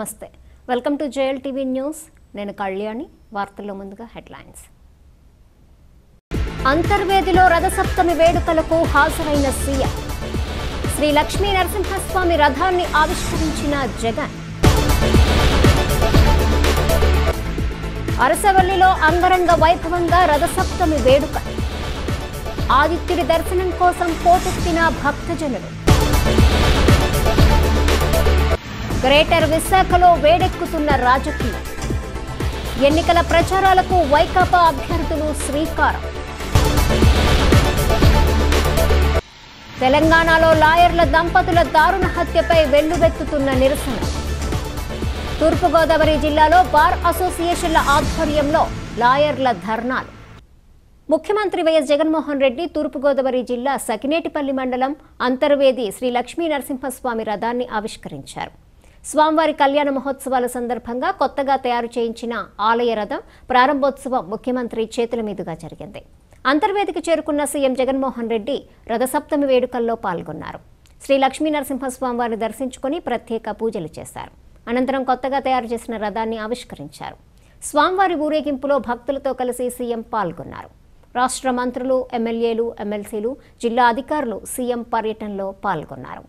నమస్తే. Welcome to JL TV news. నేను కళ్యాణి. వార్తల్లో ముందుగా హెడ్లైన్స్. అంతర్వేదిలో రథసప్తమి వేడుకలకు హాజరైన సీఎం. శ్రీ లక్ష్మీ నరసింహస్వామి రథాన్ని ఆవిష్కరించిన జగన్. అరసవల్లిలో అంగరంగ వైభవంగా రథసప్తమి వేడుక. ఆదిత్యుడి దర్శనం కోసం పోటెత్తిన భక్తజనులు. గ్రేటర్ విశాఖలో వేడెక్కుతున్న రాజకీయం. ఎన్నికల ప్రచారాలకు వైకాపా అభ్యర్థులు శ్రీకారం. తెలంగాణలో లాయర్ల దంపతుల దారుణ హత్యపై వెల్లువెత్తుతున్న నిరసన. తూర్పుగోదావరి జిల్లాలో బార్ అసోసియేషన్ల ఆధ్వర్యంలో లాయర్ల ధర్నాలు. ముఖ్యమంత్రి వైఎస్ జగన్మోహన్ రెడ్డి తూర్పుగోదావరి జిల్లా సకినేటిపల్లి మండలం అంతర్వేది శ్రీ లక్ష్మీ నరసింహస్వామి రథాన్ని ఆవిష్కరించారు. స్వామివారి కళ్యాణ మహోత్సవాల సందర్భంగా కొత్తగా తయారు చేయించిన ఆలయ రథం ప్రారంభోత్సవం ముఖ్యమంత్రి చేతుల మీదుగా జరిగింది. అంతర్వేదికి చేరుకున్న సీఎం జగన్మోహన్ రెడ్డి రథసప్తమి వేడుకల్లో పాల్గొన్నారు. శ్రీ లక్ష్మీ దర్శించుకుని ప్రత్యేక పూజలు చేశారు. అనంతరం కొత్తగా తయారు చేసిన రథాన్ని ఆవిష్కరించారు. స్వామివారి ఊరేగింపులో భక్తులతో కలిసి సీఎం పాల్గొన్నారు. రాష్ట్ర మంత్రులు ఎమ్మెల్యేలు ఎమ్మెల్సీలు జిల్లా అధికారులు సీఎం పర్యటనలో పాల్గొన్నారు.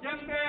Gente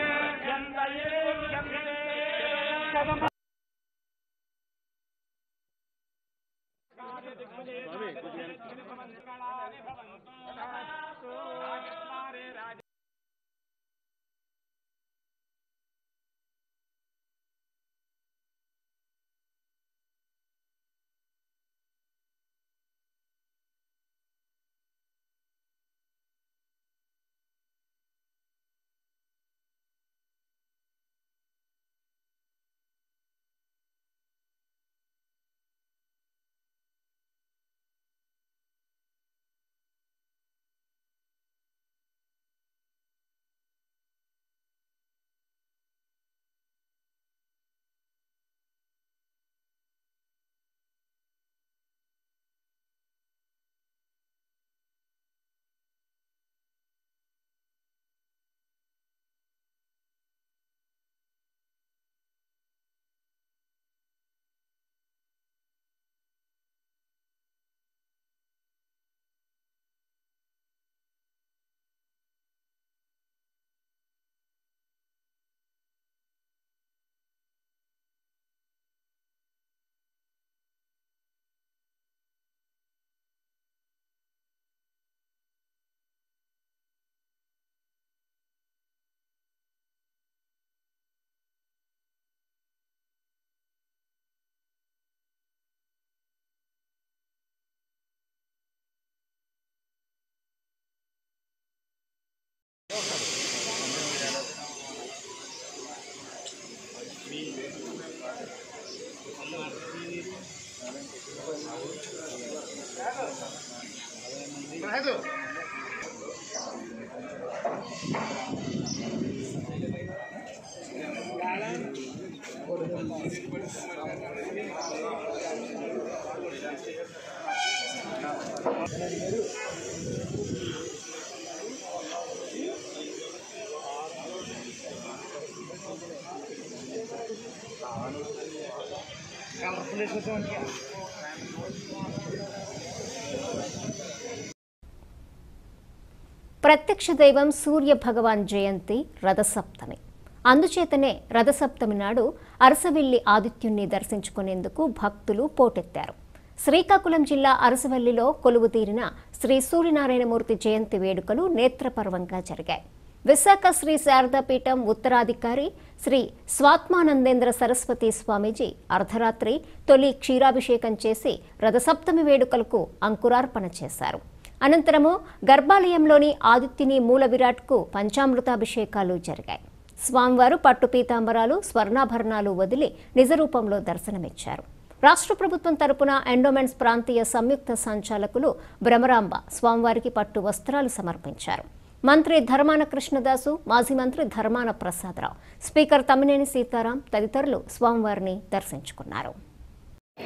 ప్రత్యక్ష దైవం సూర్య భగవాన్ జయంతి రథసప్తమి. అందుచేతనే రథసప్తమి నాడు అరసవెల్లి ఆదిత్యుణ్ణి దర్శించుకునేందుకు భక్తులు పోటెత్తారు. శ్రీకాకుళం జిల్లా అరసవల్లిలో కొలువు తీరిన శ్రీ సూర్యనారాయణమూర్తి జయంతి వేడుకలు నేత్రపర్వంగా జరిగాయి. విశాఖ శ్రీ శారదాపీఠం ఉత్తరాధికారి శ్రీ స్వాత్మానందేంద్ర సరస్వతి స్వామీజీ అర్ధరాత్రి తొలి క్షీరాభిషేకం చేసి రథసప్తమి వేడుకలకు అంకురార్పణ చేశారు. అనంతరము గర్భాలయంలోని ఆదిత్యుని మూల విరాట్కు పంచామృతాభిషేకాలు జరిగాయి. స్వామివారు పట్టు పీతాంబరాలు స్వర్ణాభరణాలు వదిలి నిజ రూపంలో దర్శనమిచ్చారు. రాష్ట్ర ప్రభుత్వం తరపున ఎండోమెంట్స్ ప్రాంతీయ సంయుక్త సంచాలకులు భ్రమరాంబ స్వామివారికి పట్టు వస్త్రాలు సమర్పించారు. మంత్రి ధర్మాన కృష్ణదాసు మాజీ మంత్రి ధర్మాన ప్రసాదరావు స్పీకర్ తమ్మినేని సీతారాం తదితరులు స్వామివారిని దర్శించుకున్నారు.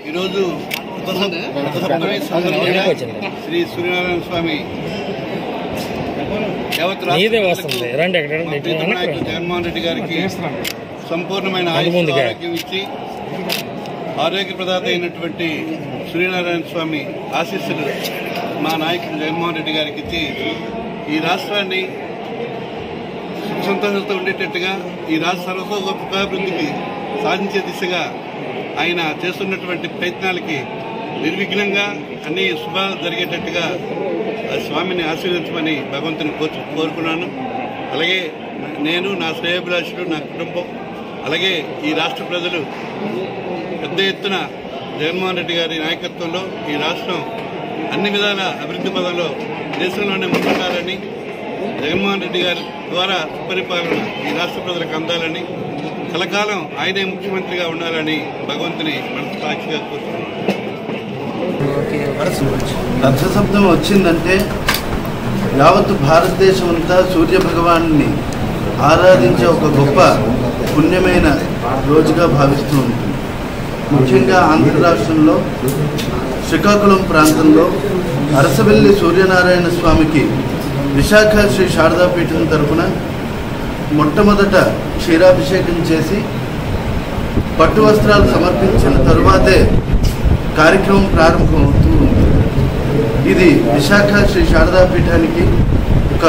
ఈరోజు రథసప్తమి సందర్భంగా శ్రీ సూర్యనారాయణ స్వామి నీదే వస్తుంది రండి ఎక్కడ జగన్మోహన్ రెడ్డి గారికి సంపూర్ణమైన. ఆరోగ్యం ఇచ్చి ఆరోగ్య ప్రదాత అయినటువంటి సూర్యనారాయణ స్వామి ఆశీస్సులు మా నాయకుడు జగన్మోహన్ రెడ్డి గారికి ఇచ్చి ఈ రాష్ట్రాన్ని సంతోషంతో ఉండేటట్టుగా ఈ రాష్ట్ర సర్వతోభివృద్ధికి సాధించే దిశగా ఆయన చేస్తున్నటువంటి ప్రయత్నాలకి నిర్విఘ్నంగా అన్ని శుభాలు జరిగేటట్టుగా ఆ స్వామిని ఆశీర్వదించమని భగవంతుని కోరు కోరుకున్నాను. అలాగే నేను నా శ్రేయభిలాషులు నా కుటుంబం అలాగే ఈ రాష్ట్ర ప్రజలు పెద్ద ఎత్తున జగన్మోహన్ రెడ్డి గారి నాయకత్వంలో ఈ రాష్ట్రం అన్ని విధాల అభివృద్ధి పదంలో దేశంలోనే ముందుండాలని జగన్మోహన్ రెడ్డి గారి ద్వారా సుపరిపాలన ఈ రాష్ట్ర ప్రజలకు అందాలని కలకాలం ఆయనే ముఖ్యమంత్రిగా ఉండాలని భగవంతుని మనసు సాక్షిగా కోరుతున్నాను. రథసప్తం వచ్చిందంటే యావత్ భారతదేశం అంతా సూర్య భగవాన్ని ఆరాధించే ఒక గొప్ప పుణ్యమైన రోజుగా భావిస్తూ ఉంటుంది. ముఖ్యంగా ఆంధ్ర రాష్ట్రంలో శ్రీకాకుళం ప్రాంతంలో అరసవెల్లి సూర్యనారాయణ స్వామికి విశాఖ శ్రీ శారదాపీఠం తరపున మొట్టమొదట క్షీరాభిషేకం చేసి పట్టు వస్త్రాలు సమర్పించిన తరువాతే కార్యక్రమం ప్రారంభమవుతూ ఉంది. ఇది విశాఖ శ్రీ శారదాపీఠానికి ఒక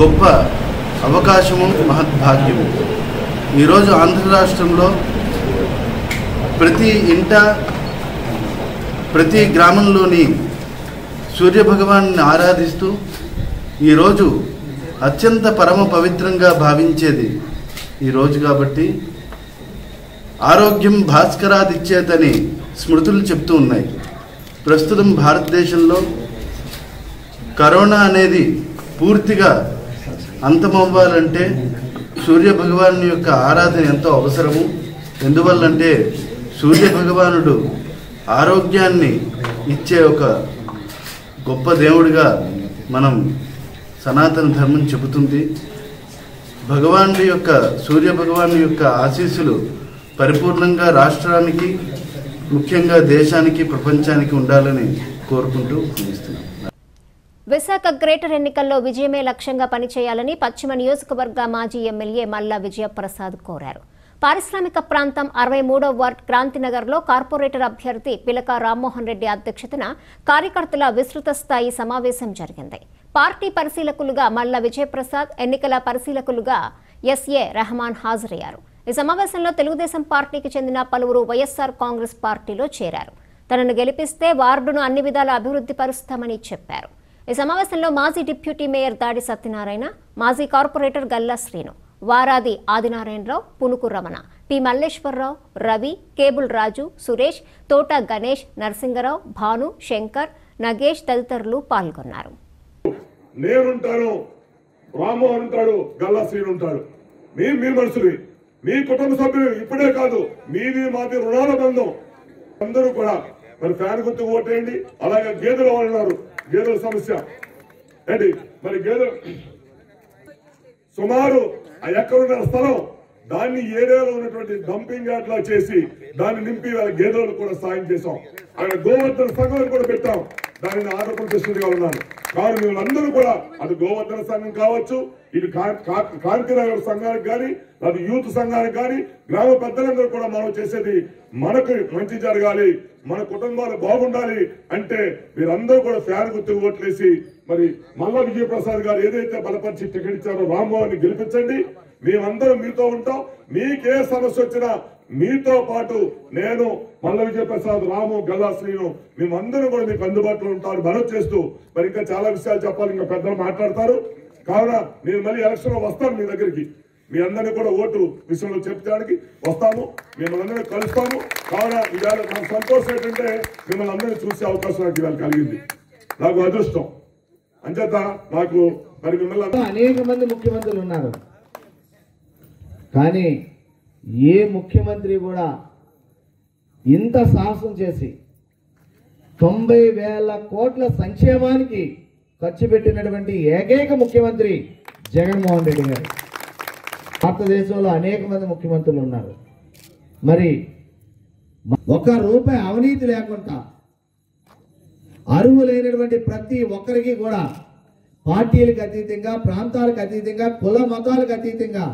గొప్ప అవకాశము మహద్భాగ్యము. ఈరోజు ఆంధ్ర రాష్ట్రంలో ప్రతి ఇంట ప్రతి గ్రామంలోని సూర్యభగవాన్ని ఆరాధిస్తూ ఈరోజు అత్యంత పరమ పవిత్రంగా భావించేది ఈరోజు కాబట్టి ఆరోగ్యం భాస్కరాదిచ్చేతని స్మృతులు చెప్తూ ఉన్నాయి. ప్రస్తుతం భారతదేశంలో కరోనా అనేది పూర్తిగా అంతమవ్వాలంటే సూర్య భగవాను యొక్క ఆరాధన ఎంతో అవసరము. ఎందువల్లంటే సూర్య భగవానుడు ఆరోగ్యాన్ని ఇచ్చే ఒక గొప్ప దేవుడిగా మనం సనాతన ధర్మం చెబుతుంది. భగవానుడి యొక్క సూర్య భగవాను యొక్క ఆశీస్సులు పరిపూర్ణంగా రాష్ట్రానికి ముఖ్యంగా దేశానికి ప్రపంచానికి ఉండాలని కోరుకుంటూ ముగిస్తున్నాం. విశాఖ గ్రేటర్ ఎన్నికల్లో విజయమే లక్ష్యంగా పనిచేయాలని పశ్చిమ నియోజకవర్గ మాజీ ఎమ్మెల్యే మల్లా విజయప్రసాద్ కోరారు. పారిశ్రామిక ప్రాంతం అరవై మూడో వార్డ్ క్రాంతినగర్లో కార్పొరేటర్ అభ్యర్థి పిలక రామ్మోహన్ రెడ్డి అధ్యక్షతన కార్యకర్తల విస్తృత స్థాయి సమావేశం జరిగింది. పార్టీ పరిశీలకులుగా మల్ల విజయప్రసాద్ ఎన్నికల పరిశీలకులుగా ఎస్ఏ రెహమాన్ హాజరయ్యారు. ఈ సమావేశంలో తెలుగుదేశం పార్టీకి చెందిన పలువురు వైఎస్ఆర్ కాంగ్రెస్ పార్టీలో చేరారు. తనను గెలిపిస్తే వార్డును అన్ని విధాల అభివృద్ధి పరుస్తామని చెప్పారు. ఈ సమావేశంలో మాజీ డిప్యూటీ మేయర్ దాడి సత్యనారాయణ మాజీ corporator Galla Srinu Varadi Adinarayanarao Punuku Ramana P Malleswararao Ravi cable Raju Suresh Thota Ganesh Narasingarao Bhanu Shankar Nagesh తదితరులు పాల్గొన్నారు. నేనుంటాను రామ్మోహన్ ఉంటాడు గల్లా శ్రీను ఉంటాడు. మీ మీ మనుషులు. మీ కుటుంబ సభ్యులు ఇప్పుడే కాదు మీది మాది రుణాల బంధం. అందరూ కూడా మరి ఫ్యాన్ గుర్తు ఓటేయండి అలాగే గేదెలు వాళ్ళు ఉన్నారు గేదెల సమస్య. ఏంటి? మరి గేదెలు సుమారు ఆ ఎక్కడున్న స్థలం దాన్ని ఏరియాలో ఉన్నటువంటి డంపింగ్ యార్డ్ లా చేసి దాన్ని నింపి వాళ్ళ గేదెలకు కూడా సాయం చేశాం. అక్కడ గోవర్ధన సంఘం కూడా పెట్టాం. దానిని ఆంధ్రప్రదేశ్గా ఉన్నాను కాదు మేమందరూ కూడా అది గోవర్ధన సంఘం కావచ్చు ఇది కాంతినగర్ సంఘానికి కానీ అది యూత్ సంఘానికి కానీ గ్రామ పెద్దలందరూ కూడా మనం చేసేది మనకు మంచి జరగాలి మన కుటుంబాలు బాగుండాలి అంటే మీరందరూ కూడా ఫ్యాన్ గుర్తు ఓట్లేసి మరి మల్లా విజయప్రసాద్ గారు ఏదైతే బలపరిచి టికెట్ ఇచ్చారో రామ్మోహన్ గెలిపించండి. మేమందరం మీతో ఉంటాం. మీకే సమస్య వచ్చినా మీతో పాటు నేను మల్ల విజయప్రసాద్ రాము గల్లా శ్రీను మేమందరూ కూడా మీకు అందుబాటులో ఉంటారు భరోసా చేస్తూ. మరి ఇంకా చాలా విషయాలు చెప్పాలి ఇంకా పెద్దలు మాట్లాడతారు. కావున నేను మళ్ళీ ఎలక్షన్లో వస్తాను మీ దగ్గరికి. మీ అందరినీ కూడా ఓటు విషయంలో చెప్పడానికి వస్తాము. మిమ్మల్ని కలుస్తాము. కావున ఇవాళ నాకు సంతోషం ఏంటంటే మిమ్మల్ని అందరినీ చూసే అవకాశం నాకు ఇవాళ కలిగింది. నాకు అదృష్టం. అంచేత నాకు మరి మిమ్మల్ని అనేక మంది ముఖ్యమంత్రులు ఉన్నారు. కానీ ఏ ముఖ్యమంత్రి కూడా ఇంత సాహసం చేసి తొంభై వేల కోట్ల సంక్షేమానికి ఖర్చు పెట్టినటువంటి ఏకైక ముఖ్యమంత్రి జగన్మోహన్ రెడ్డి గారు. భారతదేశంలో అనేక మంది ముఖ్యమంత్రులు ఉన్నారు. మరి ఒక రూపాయి అవినీతి లేకుండా అరువు లేనటువంటి ప్రతి ఒక్కరికి కూడా పార్టీలకు అతీతంగా ప్రాంతాలకు అతీతంగా కుల మతాలకు అతీతంగా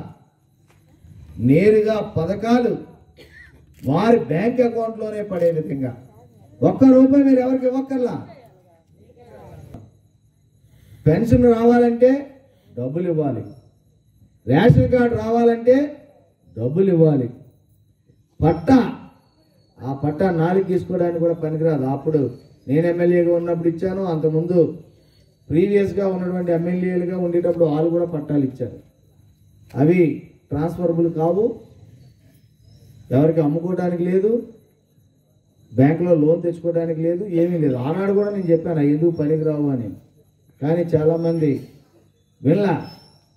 నేరుగా పథకాలు వారి బ్యాంక్ అకౌంట్లోనే పడే విధంగా. ఒక్క రూపాయి మీరు ఎవరికి ఇవ్వక్కర్లా? పెన్షన్ రావాలంటే డబ్బులు ఇవ్వాలి. రేషన్ కార్డు రావాలంటే డబ్బులు ఇవ్వాలి. పట్టా. ఆ పట్టా నాలుగు తీసుకోవడానికి కూడా పనికిరాదు. అప్పుడు నేను ఎమ్మెల్యేగా ఉన్నప్పుడు ఇచ్చాను. అంతకుముందు ప్రీవియస్గా ఉన్నటువంటి ఎమ్మెల్యేలుగా ఉండేటప్పుడు వాళ్ళు కూడా పట్టాలు ఇచ్చారు. అవి ట్రాన్స్ఫర్బుల్ కావు. ఎవరికి అమ్ముకోవడానికి లేదు. బ్యాంకులో లోన్ తెచ్చుకోవడానికి లేదు. ఏమీ లేదు. ఆనాడు కూడా నేను చెప్పాను "అవి ఎందుకు పనికిరావు అని. కానీ చాలామంది వినలా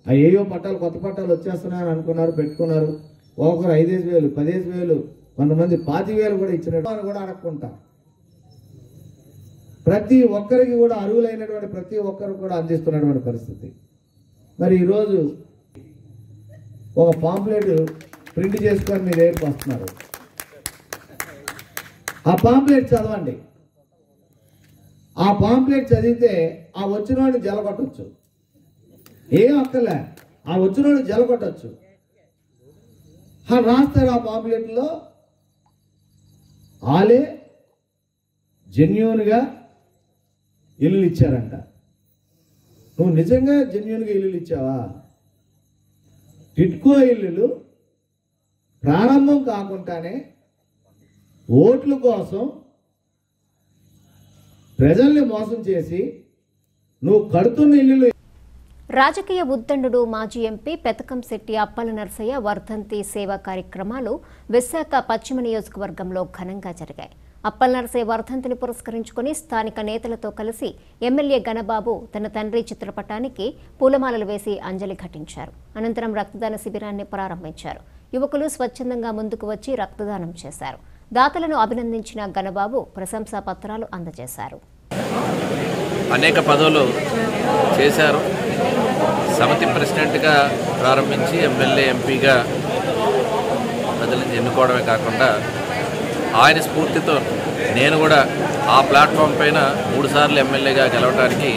ఆ ఏయో పట్టాలు కొత్త పట్టాలు వచ్చేస్తున్నాయని అనుకున్నారు పెట్టుకున్నారు. ఒక్కొక్కరు ఐదేసి వేలు పదిహేను వేలు కొంతమంది పాతి వేలు కూడా ఇచ్చినట్టు అని కూడా అడగకుంటా ప్రతి ఒక్కరికి కూడా అరువులైనటువంటి ప్రతి ఒక్కరు కూడా అందిస్తున్నటువంటి పరిస్థితి. మరి ఈరోజు ఒక పాంప్లెట్ ప్రింట్ చేసుకొని మీ దగ్గరికి వస్తున్నారు. ఆ పాంప్లెట్ చదవండి. ఆ పాంప్లెట్ చదివితే ఆ వచ్చిన వాడిని జలగొట్టచ్చు. ఏం అక్కర్లే ఆ వచ్చిన వాడిని జలగొట్టచ్చు రాస్తారు ఆ పాంప్లెట్లో. ఆలే జెన్యున్గా ఇల్లు ఇచ్చారంట. నువ్వు నిజంగా జెన్యున్గా ఇల్లులు ఇచ్చావా? టిట్కో ఇల్లులు ప్రారంభం కాకుండానే ఓట్ల కోసం ప్రజల్ని మోసం చేసి నువ్వు కడుతున్న ఇల్లులు రాజకీయ ఉద్దండు మాజీ ఎంపీ పెతకం శెట్టి అప్పల నర్సయ్య వర్ధంతి సేవా కార్యక్రమాలు విశాఖ పశ్చిమ నియోజకవర్గంలో ఘనంగా జరిగాయి. అప్పల నరసయ్య వర్ధంతిని పురస్కరించుకుని స్థానిక నేతలతో కలిసి ఎమ్మెల్యే గణబాబు తన తండ్రి చిత్రపటానికి పూలమాలలు వేసి అంజలి ఘటించారు. అనంతరం రక్తదాన శిబిరాన్ని ప్రారంభించారు. యువకులు స్వచ్ఛందంగా ముందుకు వచ్చి రక్తదానం చేశారు. దాతలను అభినందించిన గణబాబు ప్రశంసా పత్రాలు అందజేశారు. అనేక పదవులు చేశారు. సమితి ప్రెసిడెంట్గా ప్రారంభించి ఎమ్మెల్యే ఎంపీగా ప్రజలను ఎన్నుకోవడమే కాకుండా ఆయన స్ఫూర్తితో నేను కూడా ఆ ప్లాట్ఫామ్ పైన మూడుసార్లు ఎమ్మెల్యేగా గెలవడానికి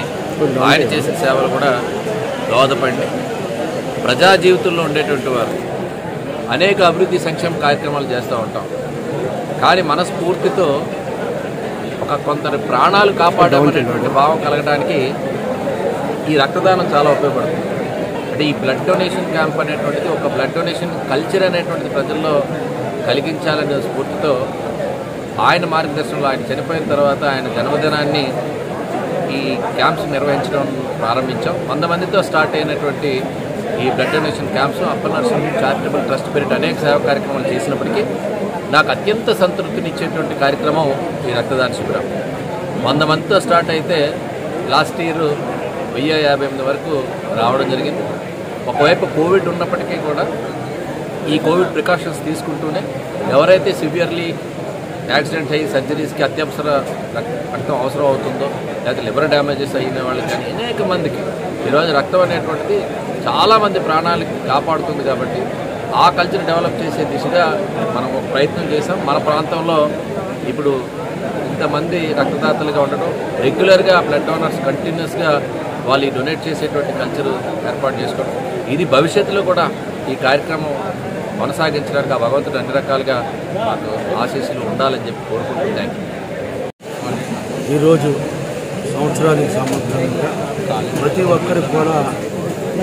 ఆయన చేసిన సేవలు కూడా దోహదపడి ప్రజా జీవితంలో ఉండేటువంటి వారు అనేక అభివృద్ధి సంక్షేమ కార్యక్రమాలు చేస్తూ ఉంటాం. కానీ మనస్ఫూర్తితో ఒక కొందరి ప్రాణాలు కాపాడమనేటువంటి భావం కలగడానికి ఈ రక్తదానం చాలా ఉపయోగపడుతుంది. అంటే ఈ బ్లడ్ డొనేషన్ క్యాంప్ అనేటువంటిది ఒక బ్లడ్ డొనేషన్ కల్చర్ అనేటువంటిది ప్రజల్లో కలిగించాలనే స్ఫూర్తితో ఆయన మార్గదర్శనంలో ఆయన చనిపోయిన తర్వాత ఆయన జన్మదినాన్ని ఈ క్యాంప్స్ నిర్వహించడం ప్రారంభించాం. వంద మందితో స్టార్ట్ అయినటువంటి ఈ బ్లడ్ డొనేషన్ క్యాంప్స్ అప్పర్ నర్సింగ్ చారిటబుల్ ట్రస్ట్ పేరిట అనేక సేవా కార్యక్రమాలు చేసినప్పటికీ నాకు అత్యంత సంతృప్తినిచ్చేటువంటి కార్యక్రమం ఈ రక్తదాన శిబిరం. వంద మందితో స్టార్ట్ అయితే లాస్ట్ ఇయర్ వెయ్యి యాభై ఎనిమిది వరకు రావడం జరిగింది. ఒకవైపు కోవిడ్ ఉన్నప్పటికీ కూడా ఈ కోవిడ్ ప్రికాషన్స్ తీసుకుంటూనే ఎవరైతే సివియర్లీ యాక్సిడెంట్ అయ్యి సర్జరీస్కి అత్యవసర రక్- రక్తం అవసరం అవుతుందో లేకపోతే లివర్ డ్యామేజెస్ అయిన వాళ్ళకి కానీ అనేక మందికి ఈరోజు రక్తం అనేటువంటిది చాలామంది ప్రాణాలకి కాపాడుతుంది కాబట్టి ఆ కల్చర్ డెవలప్ చేసే దిశగా మనం ఒక ప్రయత్నం చేసాం మన ప్రాంతంలో ఇప్పుడు ఇంతమంది రక్తదాతలుగా ఉండడం రెగ్యులర్గా బ్లడ్ డోనర్స్ కంటిన్యూస్గా వాళ్ళు డొనేట్ చేసేటువంటి కల్చర్ ఏర్పాటు చేసుకోవడం ఇది భవిష్యత్తులో కూడా ఈ కార్యక్రమం కొనసాగించడానికి ఆ భగవంతుడు అన్ని రకాలుగా మాకు ఆశీస్సులు ఉండాలని చెప్పి కోరుకుంటున్నాను. ఈరోజు సంవత్సరానికి సంవత్సరంగా ప్రతి ఒక్కరికి కూడా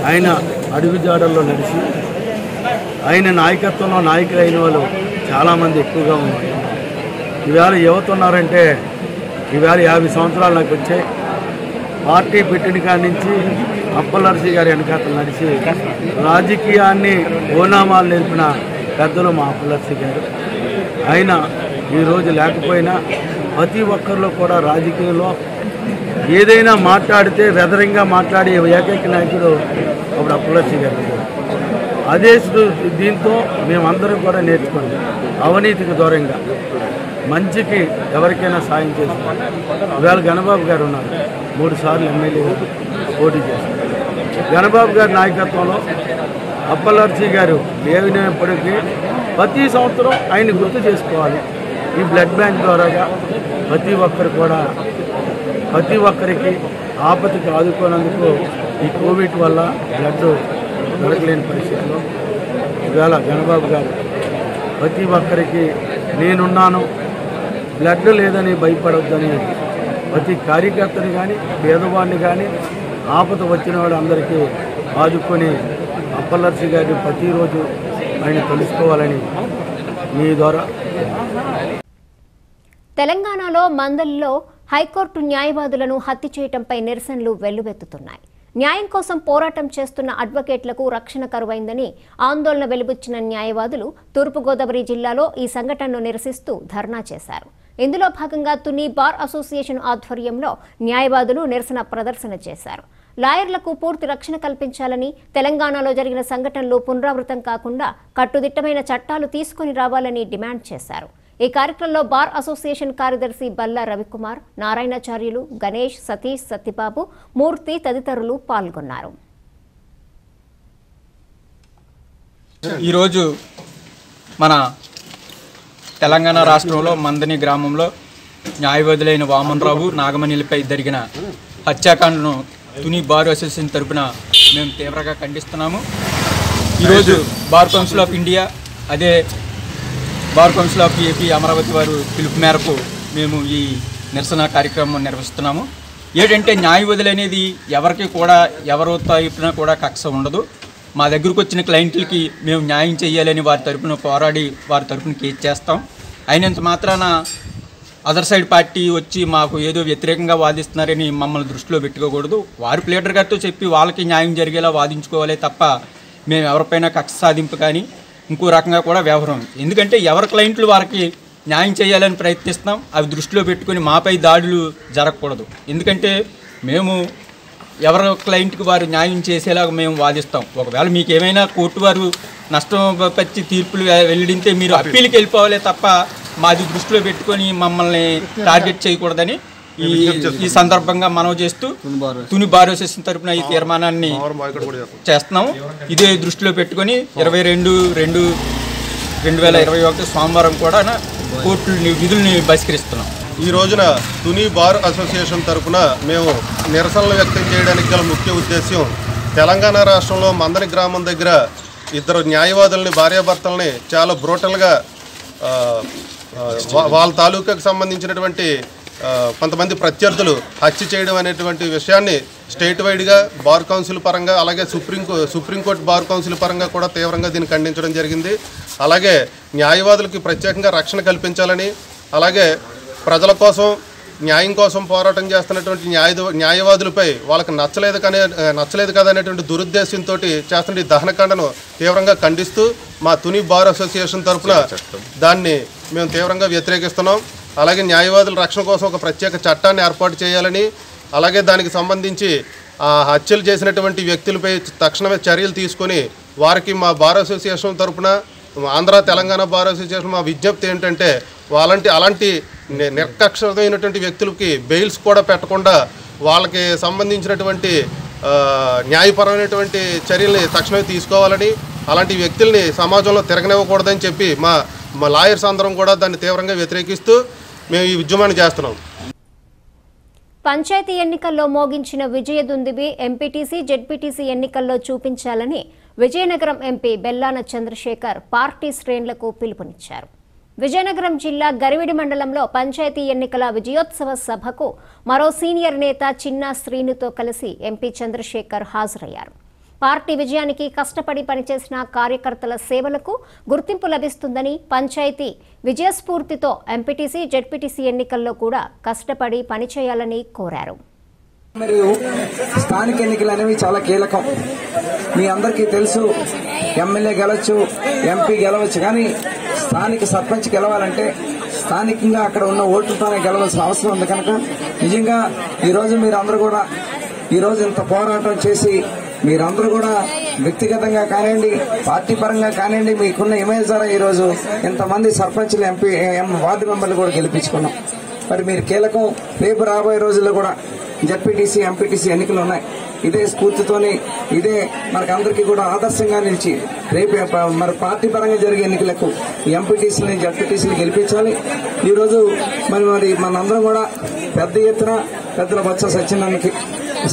ఆయన అడుగుజాడల్లో నడిచి ఆయన నాయకత్వంలో నాయకులు అయిన వాళ్ళు చాలామంది ఎక్కువగా ఉన్నారు. ఈవేళ యువత ఉన్నారంటే ఈవేళ యాభై సంవత్సరాలు నాకు వచ్చాయి. పార్టీ పెట్టిన కాడి నుంచి అప్పలరసి గారి వెనకాతలు నడిచి రాజకీయాన్ని ఓనామాలు నేర్పిన పెద్దలు మా అప్పలరసి గారు. ఆయన ఈరోజు లేకపోయినా ప్రతి ఒక్కరిలో కూడా రాజకీయంలో ఏదైనా మాట్లాడితే వెదరంగా మాట్లాడే ఏకైక నాయకుడు అప్పుడు అప్పులసి గారు. అదే దీంతో మేమందరం కూడా నేర్చుకోండి అవినీతికి దూరంగా. మంచికి ఎవరికైనా సాయం చేస్తాం. ఇవాళ గణబాబు గారు ఉన్నారు. మూడు సార్లు ఎమ్మెల్యేగా పోటీ చేశారు గణబాబు గారి నాయకత్వంలో అప్పలర్జీ గారు లేవినప్పటికీ ప్రతి సంవత్సరం ఆయన గుర్తు చేసుకోవాలి. ఈ బ్లడ్ బ్యాంక్ ద్వారాగా ప్రతి ఒక్కరు కూడా ప్రతి ఒక్కరికి ఆపదకి ఆదుకోనందుకు ఈ కోవిడ్ వల్ల బ్లడ్ దొరకలేని పరిస్థితిలో ఇవాళ ఘనబాబు గారు ప్రతి ఒక్కరికి నేనున్నాను బ్లడ్ లేదని భయపడొద్దని ప్రతి కార్యకర్తని కానీ పేదవాడిని కానీ ఆపద వచ్చిన వాళ్ళందరికీ ఆదుకొని అప్పలర్సి గారిని ప్రతిరోజు ఆయన తెలుసుకోవాలని మీ ద్వారా తెలంగాణలో మందల్లో హైకోర్టు న్యాయవాదులను హత్య చేయటంపై నిరసనలు వెల్లువెత్తుతున్నాయి. న్యాయం కోసం పోరాటం చేస్తున్న అడ్వకేట్లకు రక్షణ కరువైందని ఆందోళన వెలుబుచ్చిన న్యాయవాదులు తూర్పుగోదావరి జిల్లాలో ఈ సంఘటనను నిరసిస్తూ ధర్నా చేశారు. ఇందులో భాగంగా తుని బార్ అసోసియేషన్ ఆధ్వర్యంలో న్యాయవాదులు నిరసన ప్రదర్శన చేశారు. లాయర్లకు పూర్తి రక్షణ కల్పించాలని తెలంగాణలో జరిగిన సంఘటనలు పునరావృతం కాకుండా కట్టుదిట్టమైన చట్టాలు తీసుకొని రావాలని డిమాండ్ చేశారు. ఈ కార్యక్రమంలో బార్ అసోసియేషన్ కార్యదర్శి బల్లా రవికుమార్ నారాయణాచార్యులు గణేష్ సతీష్ సత్యబాబు మూర్తి తదితరులు పాల్గొన్నారు. ఈరోజు మన తెలంగాణ రాష్ట్రంలో మందని గ్రామంలో న్యాయవాదులైన వామన్రావు నాగమణిలపై జరిగిన హత్యాకాండను తుని బార్ అసోసియేషన్ తరపున మేము తీవ్రంగా ఖండిస్తున్నాము. ఈరోజు బార్ కౌన్సిల్ ఆఫ్ ఇండియా అదే Bar Council of AP Amaravati వారు పిలుపు మేరకు మేము ఈ నిరసన కార్యక్రమం నిర్వహిస్తున్నాము. ఏంటంటే న్యాయవాదులు అనేది ఎవరికి కూడా ఎవరు తరపున కూడా కక్ష ఉండదు. మా దగ్గరకు వచ్చిన క్లయింట్లకి మేము న్యాయం చేయాలని వారి తరపున పోరాడి వారి తరపున కేసు చేస్తాం. అయినంత మాత్రాన అదర్ సైడ్ పార్టీ వచ్చి మాకు ఏదో వ్యతిరేకంగా వాదిస్తున్నారని మమ్మల్ని దృష్టిలో పెట్టుకోకూడదు. వారి ప్లేటర్ గారితో చెప్పి వాళ్ళకి న్యాయం జరిగేలా వాదించుకోవాలి తప్ప మేము ఎవరిపైనా కక్ష సాధింపు కానీ ఇంకో రకంగా కూడా వ్యవహారం. ఎందుకంటే ఎవరి క్లయింట్లు వారికి న్యాయం చేయాలని ప్రయత్నిస్తాం అవి దృష్టిలో పెట్టుకొని మాపై దాడులు జరగకూడదు. ఎందుకంటే మేము ఎవరి క్లయింట్కి వారు న్యాయం చేసేలాగా మేము వాదిస్తాం. ఒకవేళ మీకు ఏమైనా కోర్టు వారు నష్టం పచ్చి తీర్పులు వెల్లడింతే మీరు అప్పీల్కి వెళ్ళిపోవాలి తప్ప మాది దృష్టిలో పెట్టుకొని మమ్మల్ని టార్గెట్ చేయకూడదని ఈ ఈ సందర్భంగా మనవి చేస్తూ తుని బార్ అసోసియేషన్ తరపున ఈ తీర్మానాన్ని చేస్తున్నాము. ఇదే దృష్టిలో పెట్టుకొని ఇరవై రెండు రెండు రెండు వేల ఇరవై ఒకటి సోమవారం కూడా కోర్టు విధుల్ని బహిష్కరిస్తున్నాం. ఈ రోజున తుని బార్ అసోసియేషన్ తరపున మేము నిరసనలు వ్యక్తం చేయడానికి గల ముఖ్య ఉద్దేశ్యం తెలంగాణ రాష్ట్రంలో మందని గ్రామం దగ్గర ఇద్దరు న్యాయవాదుల్ని భార్యాభర్తల్ని చాలా బ్రూటల్గా వాళ్ళ తాలూకాకు సంబంధించినటువంటి కొంతమంది ప్రత్యర్థులు హత్య చేయడం అనేటువంటి విషయాన్ని స్టేట్ వైడ్గా బార్ కౌన్సిల్ పరంగా అలాగే సుప్రీం సుప్రీంకోర్టు బార్ కౌన్సిల్ పరంగా కూడా తీవ్రంగా దీన్ని ఖండించడం జరిగింది. అలాగే న్యాయవాదులకి ప్రత్యేకంగా రక్షణ కల్పించాలని అలాగే ప్రజల కోసం న్యాయం కోసం పోరాటం చేస్తున్నటువంటి న్యాయ న్యాయవాదులపై వాళ్ళకి నచ్చలేదు కానీ నచ్చలేదు కదా అనేటువంటి దురుద్దేశంతో చేస్తున్న ఈ దహనకాండను తీవ్రంగా ఖండిస్తూ మా తుని బార్ అసోసియేషన్ తరఫున దాన్ని మేము తీవ్రంగా వ్యతిరేకిస్తున్నాం. అలాగే న్యాయవాదుల రక్షణ కోసం ఒక ప్రత్యేక చట్టాన్ని ఏర్పాటు చేయాలని అలాగే దానికి సంబంధించి ఆ హత్యలు చేసినటువంటి వ్యక్తులపై తక్షణమే చర్యలు తీసుకొని వారికి మా బార్ అసోసియేషన్ తరఫున ఆంధ్ర తెలంగాణ బార్ అసోసియేషన్ మా విజ్ఞప్తి ఏంటంటే వాళ్ళంటి అలాంటి ని- నిర్కక్షమైనటువంటి వ్యక్తులకి బెయిల్స్ కూడా పెట్టకుండా వాళ్ళకి సంబంధించినటువంటి న్యాయపరమైనటువంటి చర్యల్ని తక్షణమే తీసుకోవాలని అలాంటి వ్యక్తుల్ని సమాజంలో తిరగనివ్వకూడదని చెప్పి మా మా లాయర్స్ అందరం కూడా దాన్ని తీవ్రంగా వ్యతిరేకిస్తూ మేము ఈ ఉద్యమాన్ని చేస్తున్నాం. పంచాయతీ ఎన్నికల్లో మోగించిన విజయదుందుబి ఎంపీటీసీ జెడ్పీటీసీ ఎన్నికల్లో చూపించాలని విజయనగరం ఎంపీ బెల్లాన చంద్రశేఖర్ పార్టీ శ్రేణులకు పిలుపునిచ్చారు. విజయనగరం జిల్లా గరివిడి మండలంలో పంచాయతీ ఎన్నికల విజయోత్సవ సభకు మరో సీనియర్ నేత చిన్నా శ్రీనుతో కలిసి ఎంపీ చంద్రశేఖర్ హాజరయ్యారు. పార్టీ విజయానికి కష్టపడి పనిచేసిన కార్యకర్తల సేవలకు గుర్తింపు లభిస్తుందని పంచాయతీ విజయస్ఫూర్తితో ఎంపీటీసీ జెడ్పీటీసీ ఎన్నికల్లో కూడా కష్టపడి పనిచేయాలని కోరారు. మరియు స్థానిక ఎన్నికలు అనేవి చాలా కీలకం. మీ అందరికీ తెలుసు ఎమ్మెల్యే గెలవచ్చు ఎంపీ గెలవచ్చు కానీ స్థానిక సర్పంచ్ గెలవాలంటే స్థానికంగా అక్కడ ఉన్న ఓట్లతోనే గెలవాల్సిన అవసరం ఉంది కనుక నిజంగా ఈరోజు మీరందరూ కూడా ఈరోజు ఇంత పోరాటం చేసి మీరందరూ కూడా వ్యక్తిగతంగా కానివ్వండి పార్టీ పరంగా కానివ్వండి మీకున్న ఇమేజ్ ద్వారా ఈరోజు ఇంతమంది సర్పంచ్లు ఎంపీ ఎం- వార్డు మెంబర్లు కూడా గెలిపించుకున్నాం. మరి మీరు కీలకం రేపు రాబోయే రోజుల్లో కూడా జడ్పీటీసీ ఎంపీటీసీ ఎన్నికలు ఉన్నాయి. ఇదే స్ఫూర్తితోని ఇదే మనకందరికీ కూడా ఆదర్శంగా నిలిచి రేపు మరి పార్టీ పరంగా జరిగే ఎన్నికలకు ఎంపీటీసీని జడ్పీటీసీని గెలిపించాలి. ఈరోజు మరి మరి మనందరం కూడా పెద్ద ఎత్తున పెద్దల బొత్స సత్యనారాయణకి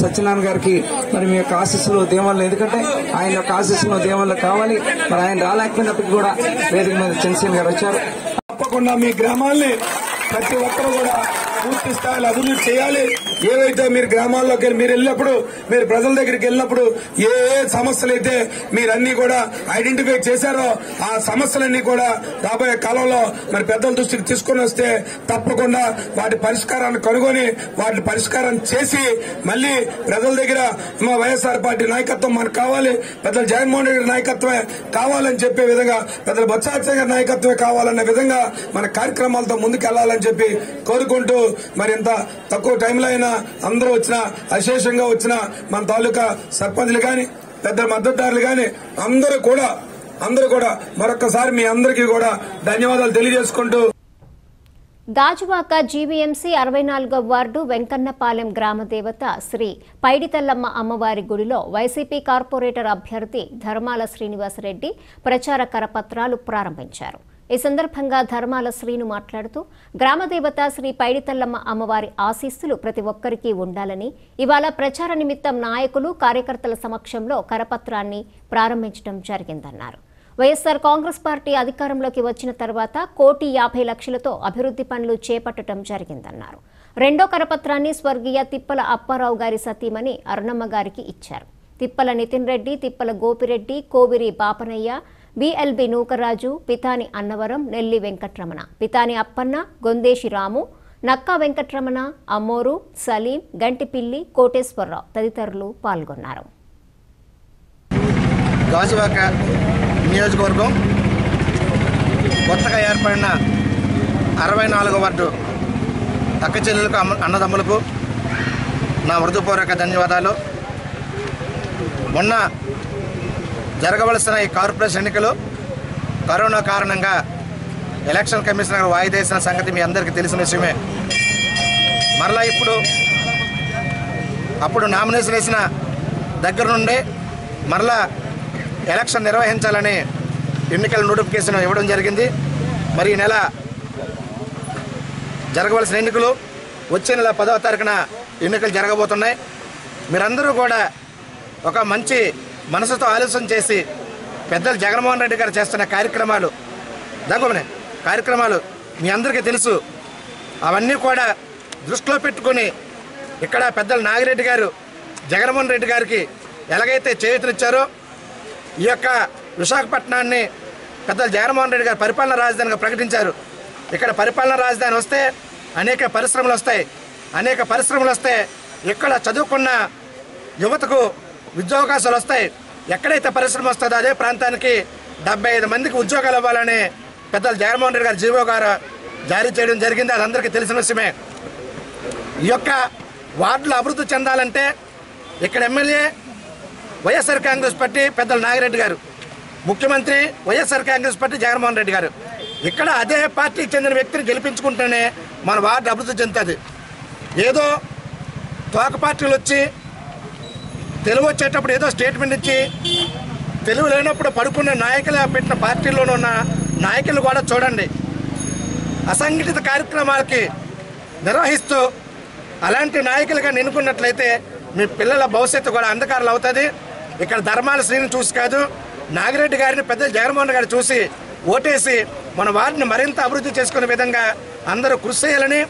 సత్యనారాయణ గారికి మరి మీ యొక్క ఆశీస్సులు దేవాళ్ళు ఎందుకంటే ఆయన యొక్క ఆశీస్సులు దేవాళ్ళు కావాలి. మరి ఆయన రాలేకపోయినప్పటికీ కూడా వేదిక మీద చంద్రసేన్ గారు వచ్చారు. తప్పకుండా మీ గ్రామాల్ని ప్రతి ఒక్కరు కూడా పూర్తి స్థాయిలో అభివృద్ధి చేయాలి. ఏవైతే మీరు గ్రామాల్లోకి మీరు వెళ్ళినప్పుడు మీరు ప్రజల దగ్గరికి వెళ్ళినప్పుడు ఏ ఏ సమస్యలు అయితే మీరు అన్ని కూడా ఐడెంటిఫై చేశారో ఆ సమస్యలన్నీ కూడా రాబోయే కాలంలో మరి పెద్దల దృష్టికి తీసుకొని వస్తే తప్పకుండా వాటి పరిష్కారాన్ని కనుగొని వాటి పరిష్కారం చేసి మళ్ళీ ప్రజల దగ్గర మా వైఎస్ఆర్ పార్టీ నాయకత్వం మనకు కావాలి. పెద్దలు జగన్మోహన్ రెడ్డి నాయకత్వమే కావాలని చెప్పే విధంగా పెద్దలు బొత్సాచయ్య గారి నాయకత్వమే కావాలన్న విధంగా మన కార్యక్రమాలతో ముందుకెళ్ళాలని చెప్పి కోరుకుంటూ మరి ఎంత తక్కువ టైంలో అయినా అందరూ వచ్చిన అశేషంగా వచ్చిన మన తాలూకా సర్పంచ్లు కానీ పెద్ద మద్దతుదారులు కానీ అందరూ కూడా అందరూ కూడా మరొకసారి మీ అందరికీ కూడా ధన్యవాదాలు తెలియజేసుకుంటూ గాజువాక జీవీఎంసీ అరవై నాలుగో వార్డు వెంకన్నపాలెం గ్రామ దేవత శ్రీ పైడితల్లమ్మ అమ్మవారి గుడిలో వైసీపీ కార్పొరేటర్ అభ్యర్థి ధర్మాల శ్రీనివాసరెడ్డి ప్రచార కరపత్రాలు ప్రారంభించారు. ఈ సందర్భంగా ధర్మాల శ్రీను మాట్లాడుతూ గ్రామదేవత శ్రీ పైడితల్లమ్మ అమ్మవారి ఆశీస్సులు ప్రతి ఒక్కరికి ఉండాలని ఇవాళ ప్రచార నిమిత్తం నాయకులు కార్యకర్తల సమక్షంలో కరపత్రాన్ని ప్రారంభించడం జరిగిందన్నారు. వైఎస్సార్ కాంగ్రెస్ పార్టీ అధికారంలోకి వచ్చిన తర్వాత కోటి యాభై లక్షలతో అభివృద్ధి పనులు చేపట్టడం జరిగిందన్నారు. రెండో కరపత్రాన్ని స్వర్గీయ తిప్పల అప్పారావు గారి సతీమణి అరుణమ్మ గారికి ఇచ్చారు. తిప్పల నితిన్ రెడ్డి తిప్పల గోపిరెడ్డి కోవిరి బాపనయ్య బిఎల్బి నూకరాజు పితాని అన్నవరం నెల్లి వెంకట్రమణ. పితాని అప్పన్న గొందేశి రాము నక్కా వెంకట్రమణ అమ్మోరు సలీం గంటిపిల్లి కోటేశ్వరరావు తదితరులు పాల్గొన్నారు. గాజువాక నియోజకవర్గం కొత్తగా ఏర్పడిన అరవై నాలుగో వార్డు అక్క చెల్లెలకు అన్నదమ్ములకు నా హృదయపూర్వక ధన్యవాదాలు. మొన్న జరగవలసిన ఈ కార్పొరేషన్ ఎన్నికలు కరోనా కారణంగా ఎలక్షన్ కమిషనర్ వాయిదేసిన సంగతి మీ అందరికీ తెలిసిన విషయమే. మరలా ఇప్పుడు అప్పుడు నామినేషన్ వేసిన దగ్గర నుండి మరలా ఎలక్షన్ నిర్వహించాలని ఎన్నికల నోటిఫికేషన్ ఇవ్వడం జరిగింది. మరి ఈ నెల జరగవలసిన ఎన్నికలు వచ్చే నెల పదవ తారీఖున ఎన్నికలు జరగబోతున్నాయి. మీరందరూ కూడా ఒక మంచి మనసుతో ఆలోచన చేసి పెద్దలు జగన్మోహన్ రెడ్డి గారు చేస్తున్న కార్యక్రమాలు. దగ్గమనే కార్యక్రమాలు మీ అందరికీ తెలుసు. అవన్నీ కూడా దృష్టిలో పెట్టుకొని ఇక్కడ పెద్దలు నాగిరెడ్డి గారు జగన్మోహన్ రెడ్డి గారికి ఎలాగైతే చేతులిచ్చారో ఈ యొక్క విశాఖపట్నాన్ని పెద్దలు జగన్మోహన్ రెడ్డి గారు పరిపాలనా రాజధానిగా ప్రకటించారు. ఇక్కడ పరిపాలనా రాజధాని వస్తే అనేక పరిశ్రమలు వస్తాయి. అనేక పరిశ్రమలు వస్తే ఇక్కడ చదువుకున్న యువతకు ఉద్యోగాలు వస్తాయి. ఎక్కడైతే పరిశ్రమ వస్తుందో అదే ప్రాంతానికి డెబ్బై ఐదు మందికి ఉద్యోగాలు ఇవ్వాలని పెద్దలు జగన్మోహన్ రెడ్డి గారు జీవో గారు జారీ చేయడం జరిగింది. అది అందరికీ తెలిసిన విషయమే. ఈ యొక్క వార్డులు అభివృద్ధి చెందాలంటే ఇక్కడ ఎమ్మెల్యే వైఎస్ఆర్ కాంగ్రెస్ పార్టీ పెద్దల నాగిరెడ్డి గారు ముఖ్యమంత్రి వైఎస్ఆర్ కాంగ్రెస్ పార్టీ జగన్మోహన్ రెడ్డి గారు. ఇక్కడ అదే పార్టీకి చెందిన వ్యక్తిని గెలిపించుకుంటేనే మన వార్డు అభివృద్ధి చెందుతుంది. ఏదో తోక పార్టీలు వచ్చి తెలుగు వచ్చేటప్పుడు ఏదో స్టేట్మెంట్ ఇచ్చి తెలుగు లేనప్పుడు పడుకునే నాయకులు పెట్టిన పార్టీలోనే ఉన్న నాయకులు కూడా చూడండి. అసంఘటిత కార్యక్రమాలకి నిర్వహిస్తూ అలాంటి నాయకులుగా నిన్నుకున్నట్లయితే మీ పిల్లల భవిష్యత్తు కూడా అంధకారాలు అవుతుంది. ఇక్కడ ధర్మాల శ్రీని చూసి కాదు నాగిరెడ్డి గారిని పెద్ద జగన్మోహన్ గారు చూసి ఓటేసి మన వారిని మరింత అభివృద్ధి చేసుకునే విధంగా అందరూ కృషి చేయాలని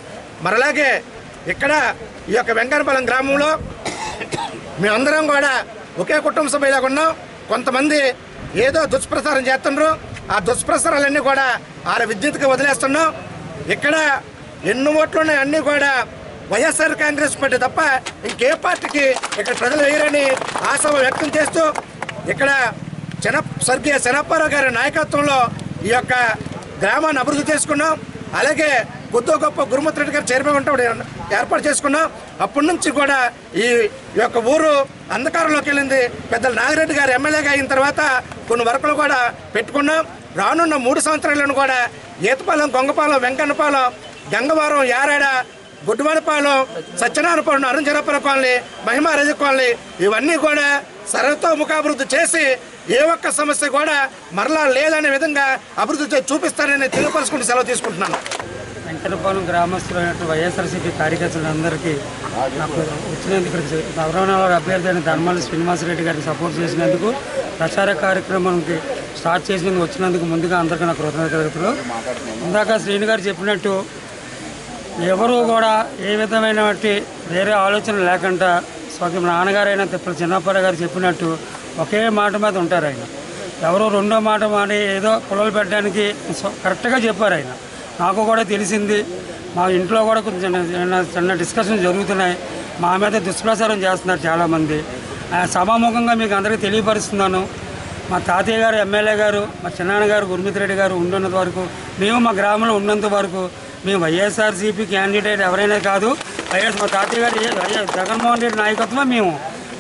మరలాగే ఇక్కడ ఈ యొక్క వెంకటపాలెం గ్రామంలో మేమందరం కూడా ఒకే కుటుంబ సభ్యులాగా ఉన్నాం. కొంతమంది ఏదో దుష్ప్రచారం చేస్తున్నారు ఆ దుష్ప్రచారాలన్నీ కూడా ఆడ విద్యుత్కి వదిలేస్తున్నాం. ఇక్కడ ఎన్ని ఓట్లున్నాయి అన్నీ కూడా వైఎస్ఆర్ కాంగ్రెస్ పార్టీ తప్ప ఇంకే పార్టీకి ఇక్కడ ప్రజలు వేయరని ఆశ వ్యక్తం చేస్తూ ఇక్కడ చెన స్వర్గీయ శనప్పారావు గారి నాయకత్వంలో ఈ యొక్క గ్రామాన్ని అభివృద్ధి చేసుకున్నాం. అలాగే కొద్దో గొప్ప గురుమూర్తి రెడ్డి గారు చైర్మన్ ఉంటే ఏర్పాటు చేసుకున్నాం అప్పటి నుంచి కూడా ఈ యొక్క ఊరు అంధకారంలోకి వెళ్ళింది. పెద్దల నాగిరెడ్డి గారు ఎమ్మెల్యేగా అయిన తర్వాత కొన్ని వర్కులు కూడా పెట్టుకున్నాం. రానున్న మూడు సంవత్సరాలను కూడా ఈతపాలెం గొంగపాలెం వెంకన్నపాలెం గంగవరం యారాడ గుడ్డివాడపాలెం సత్యనారాయణపాలెం అరుణజనపురం కాలనీ మహిమారజ కాలనీ ఇవన్నీ కూడా సర్వతోముఖాభివృద్ధి చేసి ఏ ఒక్క సమస్య కూడా మరలా లేదనే విధంగా అభివృద్ధి చూపిస్తారని తెలియపరుచుకుంటూ సెలవు తీసుకుంటున్నాను. వెంకటపాలెం గ్రామస్తులైనటువంటి వైఎస్ఆర్సీపీ కార్యకర్తలందరికీ నాకు వచ్చినందుకు నవరవనాల అభ్యర్థి అయిన ధర్మాల శ్రీనివాసరెడ్డి గారికి సపోర్ట్ చేసినందుకు ప్రచార కార్యక్రమానికి స్టార్ట్ చేసినందుకు వచ్చినందుకు ముందుగా అందరికీ నాకు కృతజ్ఞతలు. ఇందాక శ్రీని గారు చెప్పినట్టు ఎవరు కూడా ఏ విధమైనటువంటి వేరే ఆలోచన లేకుండా స్వయం నాన్నగారైన తిప్పల చిన్నప్ప గారు చెప్పినట్టు ఒకే మాట మీద ఉంటారు ఆయన. ఎవరో రెండో మాట మాని ఏదో కులలు పెట్టడానికి కరెక్ట్గా చెప్పారు ఆయన. నాకు కూడా తెలిసింది. మా ఇంట్లో కూడా కొంచెం చిన్న చిన్న డిస్కషన్ జరుగుతున్నాయి. మా మీద దుష్ప్రచారం చేస్తున్నారు చాలామంది. ఆ సభాముఖంగా మీకు అందరికీ తెలియపరుస్తున్నాను. మా తాతయ్య గారు ఎమ్మెల్యే గారు మా చిన్నాన్న గారు గురుమిత్ రెడ్డి గారు ఉన్నంత వరకు మేము మా గ్రామంలో ఉన్నంత వరకు మేము వైఎస్ఆర్సీపీ క్యాండిడేట్ ఎవరైనా కాదు వైఎస్ మా తాతయ్య గారు వైఎస్ జగన్మోహన్ రెడ్డి నాయకత్వమే మేము.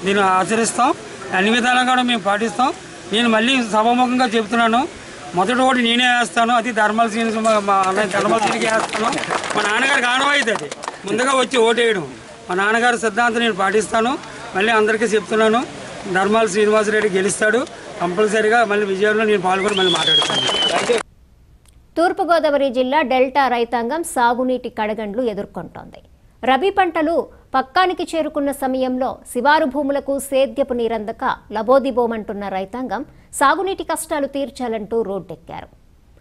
దీన్ని ఆచరిస్తాం. అన్ని విధాలుగా కూడా మేము పాటిస్తాం. నేను మళ్ళీ సభాముఖంగా చెప్తున్నాను మొదటి ఓటు నేనే వేస్తాను అది ధర్మల సీన్స్ మా అన్నయ్య ధర్మల సీన్కి వేస్తాను. మా నాన్నగారికి ఆనవాయితీ అది. ముందుగా వచ్చి ఓటేయడం. మా నాన్నగారి సిద్ధాంతం నేను పాటిస్తాను. మళ్ళీ అందరికీ చెప్తున్నాను. ధర్మాల శ్రీనివాసరెడ్డి గెలుస్తాడు. కంపల్సరీగా మళ్ళీ విజయంలో నేను పాల్గొని మళ్ళీ మాట్లాడతాను. తూర్పుగోదావరి జిల్లా డెల్టా రైతాంగం సాగునీటి కడగండ్లు ఎదుర్కొంటోంది. రబీ పంటలు పక్కానికి చేరుకున్న సమయంలో శివారు భూములకు సేద్యపు నీరందక లబోదిబోమంటున్న రైతాంగం సాగునీటి కష్టాలు తీర్చాలంటూ రోడ్డెక్కారు.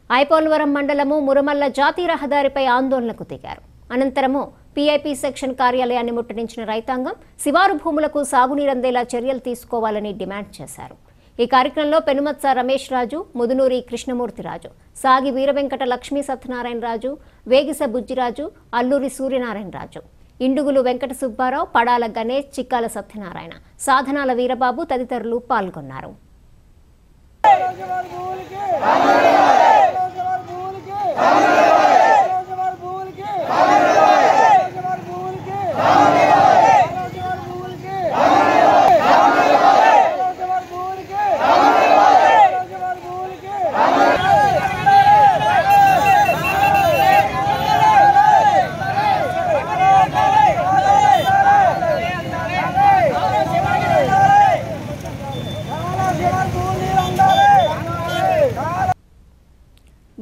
ఐపోలవరం మండలము మురమల్ల జాతీయ రహదారిపై ఆందోళనకు దిగారు. అనంతరము పీఐపీ సెక్షన్ కార్యాలయాన్ని ముట్టడించిన రైతాంగం శివారు భూములకు సాగునీరందేలా చర్యలు తీసుకోవాలని డిమాండ్ చేశారు. ఈ కార్యక్రమంలో పెనుమత్స రమేష్ రాజు ముదునూరి కృష్ణమూర్తి రాజు సాగి వీరవెంకట లక్ష్మీ సత్యనారాయణ రాజు వేగిస బుజ్జిరాజు అల్లూరి సూర్యనారాయణ రాజు ఇండుగులు వెంకట సుబ్బారావు పడాల గణేష్ చిక్కాల సత్యనారాయణ. సాధనాల వీరబాబు తదితరులు పాల్గొన్నారు.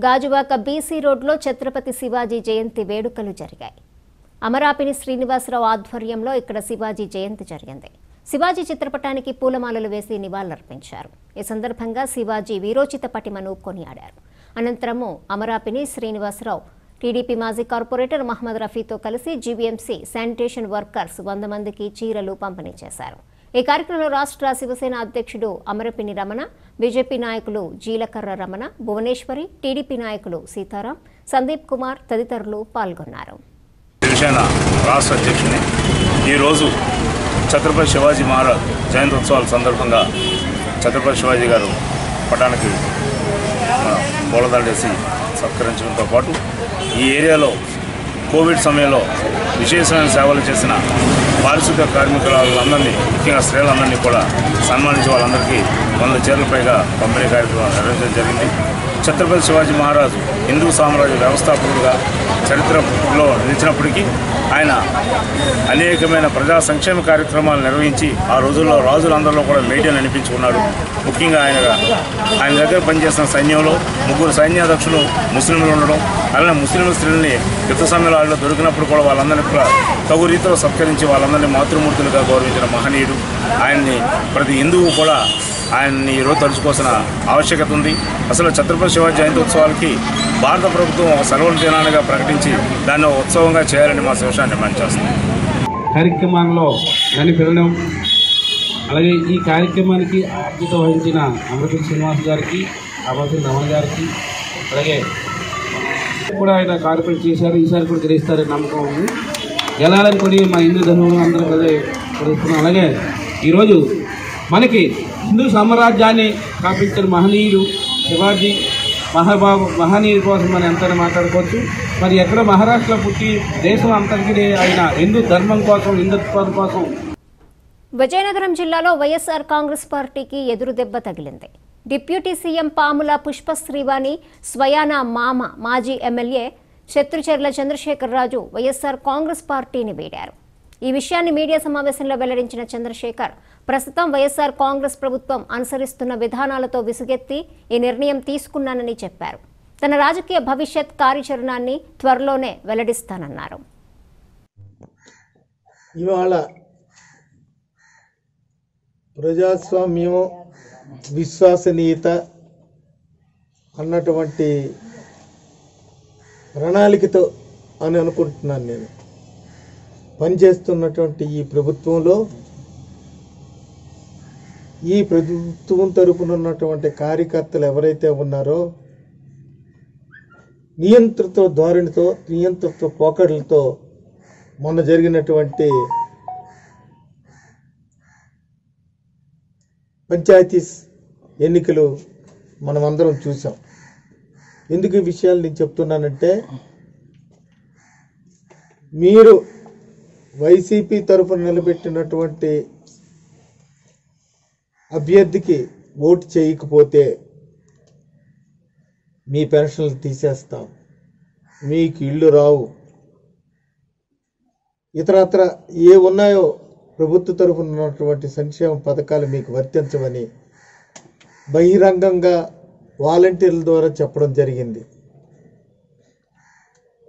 గాజువాక బీసీ రోడ్లో ఛత్రపతి శివాజీ జయంతి వేడుకలు జరిగాయి. అమరాపిని శ్రీనివాసరావు ఆధ్వర్యంలో ఇక్కడ శివాజీ జయంతి జరిగింది. శివాజీ చిత్రపటానికి పూలమాలలు వేసి నివాళులర్పించారు. ఈ సందర్భంగా శివాజీ వీరోచిత పటిమను కొనియాడారు. అనంతరము అమరాపిని శ్రీనివాసరావు టీడీపీ మాజీ కార్పొరేటర్ మహమ్మద్ రఫీతో కలిసి జీవీఎంసీ శానిటేషన్ వర్కర్స్ వంద మందికి చీరలు పంపిణీ చేశారు. ఈ కార్యక్రమంలో రాష్ట్ర శివసేన అధ్యక్షుడు అమరపిని రమణ బీజేపీ నాయకులు జీలకర్ర రమణ భువనేశ్వరి టీడీపీ నాయకులు సీతారాం సందీప్ కుమార్ తదితరులు పాల్గొన్నారు. శివసేన రాష్ట్ర అధ్యక్షుని ఈరోజు ఛత్రపతి శివాజీ మహారాజ్ జయంత్యోత్సవాల సందర్భంగా ఛత్రపతి శివాజీ గారు పటానికి మన పూలదండేసి సత్కరించడంతో పాటు ఈ ఏరియాలో కోవిడ్ సమయంలో విశేషమైన సేవలు చేసిన పారిశుద్ధ్య కార్మికులందరినీ ముఖ్యంగా స్త్రీలందరినీ కూడా సన్మానించి వాళ్ళందరికీ వంద చీరల పైగా పంపిణీ కార్యక్రమం నిర్వహించడం జరిగింది. ఛత్రపతి శివాజీ మహారాజు హిందూ సామ్రాజ్య వ్యవస్థాపకుడుగా చరిత్రలో నిలిచినప్పటికీ ఆయన అనేకమైన ప్రజా సంక్షేమ కార్యక్రమాలు నిర్వహించి ఆ రోజుల్లో రాజులందరిలో కూడా మీడియాను అనిపించుకున్నాడు. ముఖ్యంగా ఆయన ఆయన దగ్గర పనిచేసిన సైన్యంలో ముగ్గురు సైన్యాధ్యక్షులు ముస్లింలు ఉండడం అలానే ముస్లిం స్త్రీలని యుద్ధ సమయంలో దొరికినప్పుడు కూడా వాళ్ళందరినీ కూడా తగు రీతిలో సత్కరించి వాళ్ళందరినీ మాతృమూర్తులుగా గౌరవించిన మహనీయుడు. ఆయన్ని ప్రతి హిందువు కూడా ఆయన ఆయన్ని ఈరోజు తలుచుకోవాల్సిన ఆవశ్యకత ఉంది. అసలు ఛత్రపతి శివాజీ జయంతి ఉత్సవాలకి భారత ప్రభుత్వం సెలవుల దినాలుగా ప్రకటించి దాన్ని ఉత్సవంగా చేయాలని మా శివశాన్ని డిమాండ్ చేస్తున్నాం కార్యక్రమంలో నన్ను పిలవడం అలాగే ఈ కార్యక్రమానికి ఆర్థిక వహించిన అమృత శ్రీనివాస్ గారికి అమృత రమణ గారికి అలాగే కూడా ఆయన కార్యక్రమం చేశారు ఈసారి కూడా గెలుస్తారని నమ్మకం ఉంది. గెలాలనుకుని మా హిందూ ధర్మంలో అందరం అదే అలాగే ఈరోజు మనకి హిందూ సామ్రాజ్యాన్ని స్థాపించిన మహనీయుడు శివాజీ. మహాబాబు మహనీయుల కోసం మనం ఎంత మాట్లాడుకోవచ్చు. మరి ఎక్కడ మహారాష్ట్రలో పుట్టి దేశం అంతటికీ ఆయన హిందూ ధర్మం కోసం హిందుత్వం కోసం? విజయనగరం జిల్లాలో వైఎస్ఆర్ కాంగ్రెస్ పార్టీకి ఎదురు దెబ్బ తగిలింది. డిప్యూటీ సీఎం పాముల పుష్పశ్రీవాణి స్వయాన మామ మాజీ ఎమ్మెల్యే శత్రుచర్ల చంద్రశేఖర్ రాజు వైఎస్ఆర్ కాంగ్రెస్ పార్టీని వీడారు. ఈ విషయాన్ని మీడియా సమావేశంలో వెల్లడించిన చంద్రశేఖర్ ప్రస్తుతం వైఎస్ఆర్ కాంగ్రెస్ ప్రభుత్వం అనుసరిస్తున్న విధానాలతో విసుగెత్తి ఈ నిర్ణయం తీసుకున్నానని చెప్పారు. తన రాజకీయ భవిష్యత్ కార్యాచరణాన్ని త్వరలోనే వెల్లడిస్తానన్నారు. ఇవాళ ప్రజాస్వామ్యం విశ్వసనీయత అన్నటువంటి ప్రణాళికతో అని అనుకుంటున్నాను నేను. పనిచేస్తున్నటువంటి ఈ ప్రభుత్వంలో ఈ ప్రభుత్వం తరపున ఉన్నటువంటి కార్యకర్తలు ఎవరైతే ఉన్నారో నియంత్రిత ధోరణితో నియంత్రిత పోకడలతో మొన్న జరిగినటువంటి పంచాయతీ ఎన్నికలు మనం అందరం చూసాం ఎందుకు ఈ విషయాలు నేను చెప్తున్నానంటే మీరు వైసీపీ తరఫున నిలబెట్టినటువంటి అభ్యర్థికి ఓటు చేయకపోతే మీ పెన్షన్లు తీసేస్తాం. మీకు ఇళ్ళు రావు. ఇతరత్ర ఏ ఉన్నాయో ప్రభుత్వ తరఫున ఉన్నటువంటి సంక్షేమ పథకాలు మీకు వర్తించవని బహిరంగంగా వాలంటీర్ల ద్వారా చెప్పడం జరిగింది.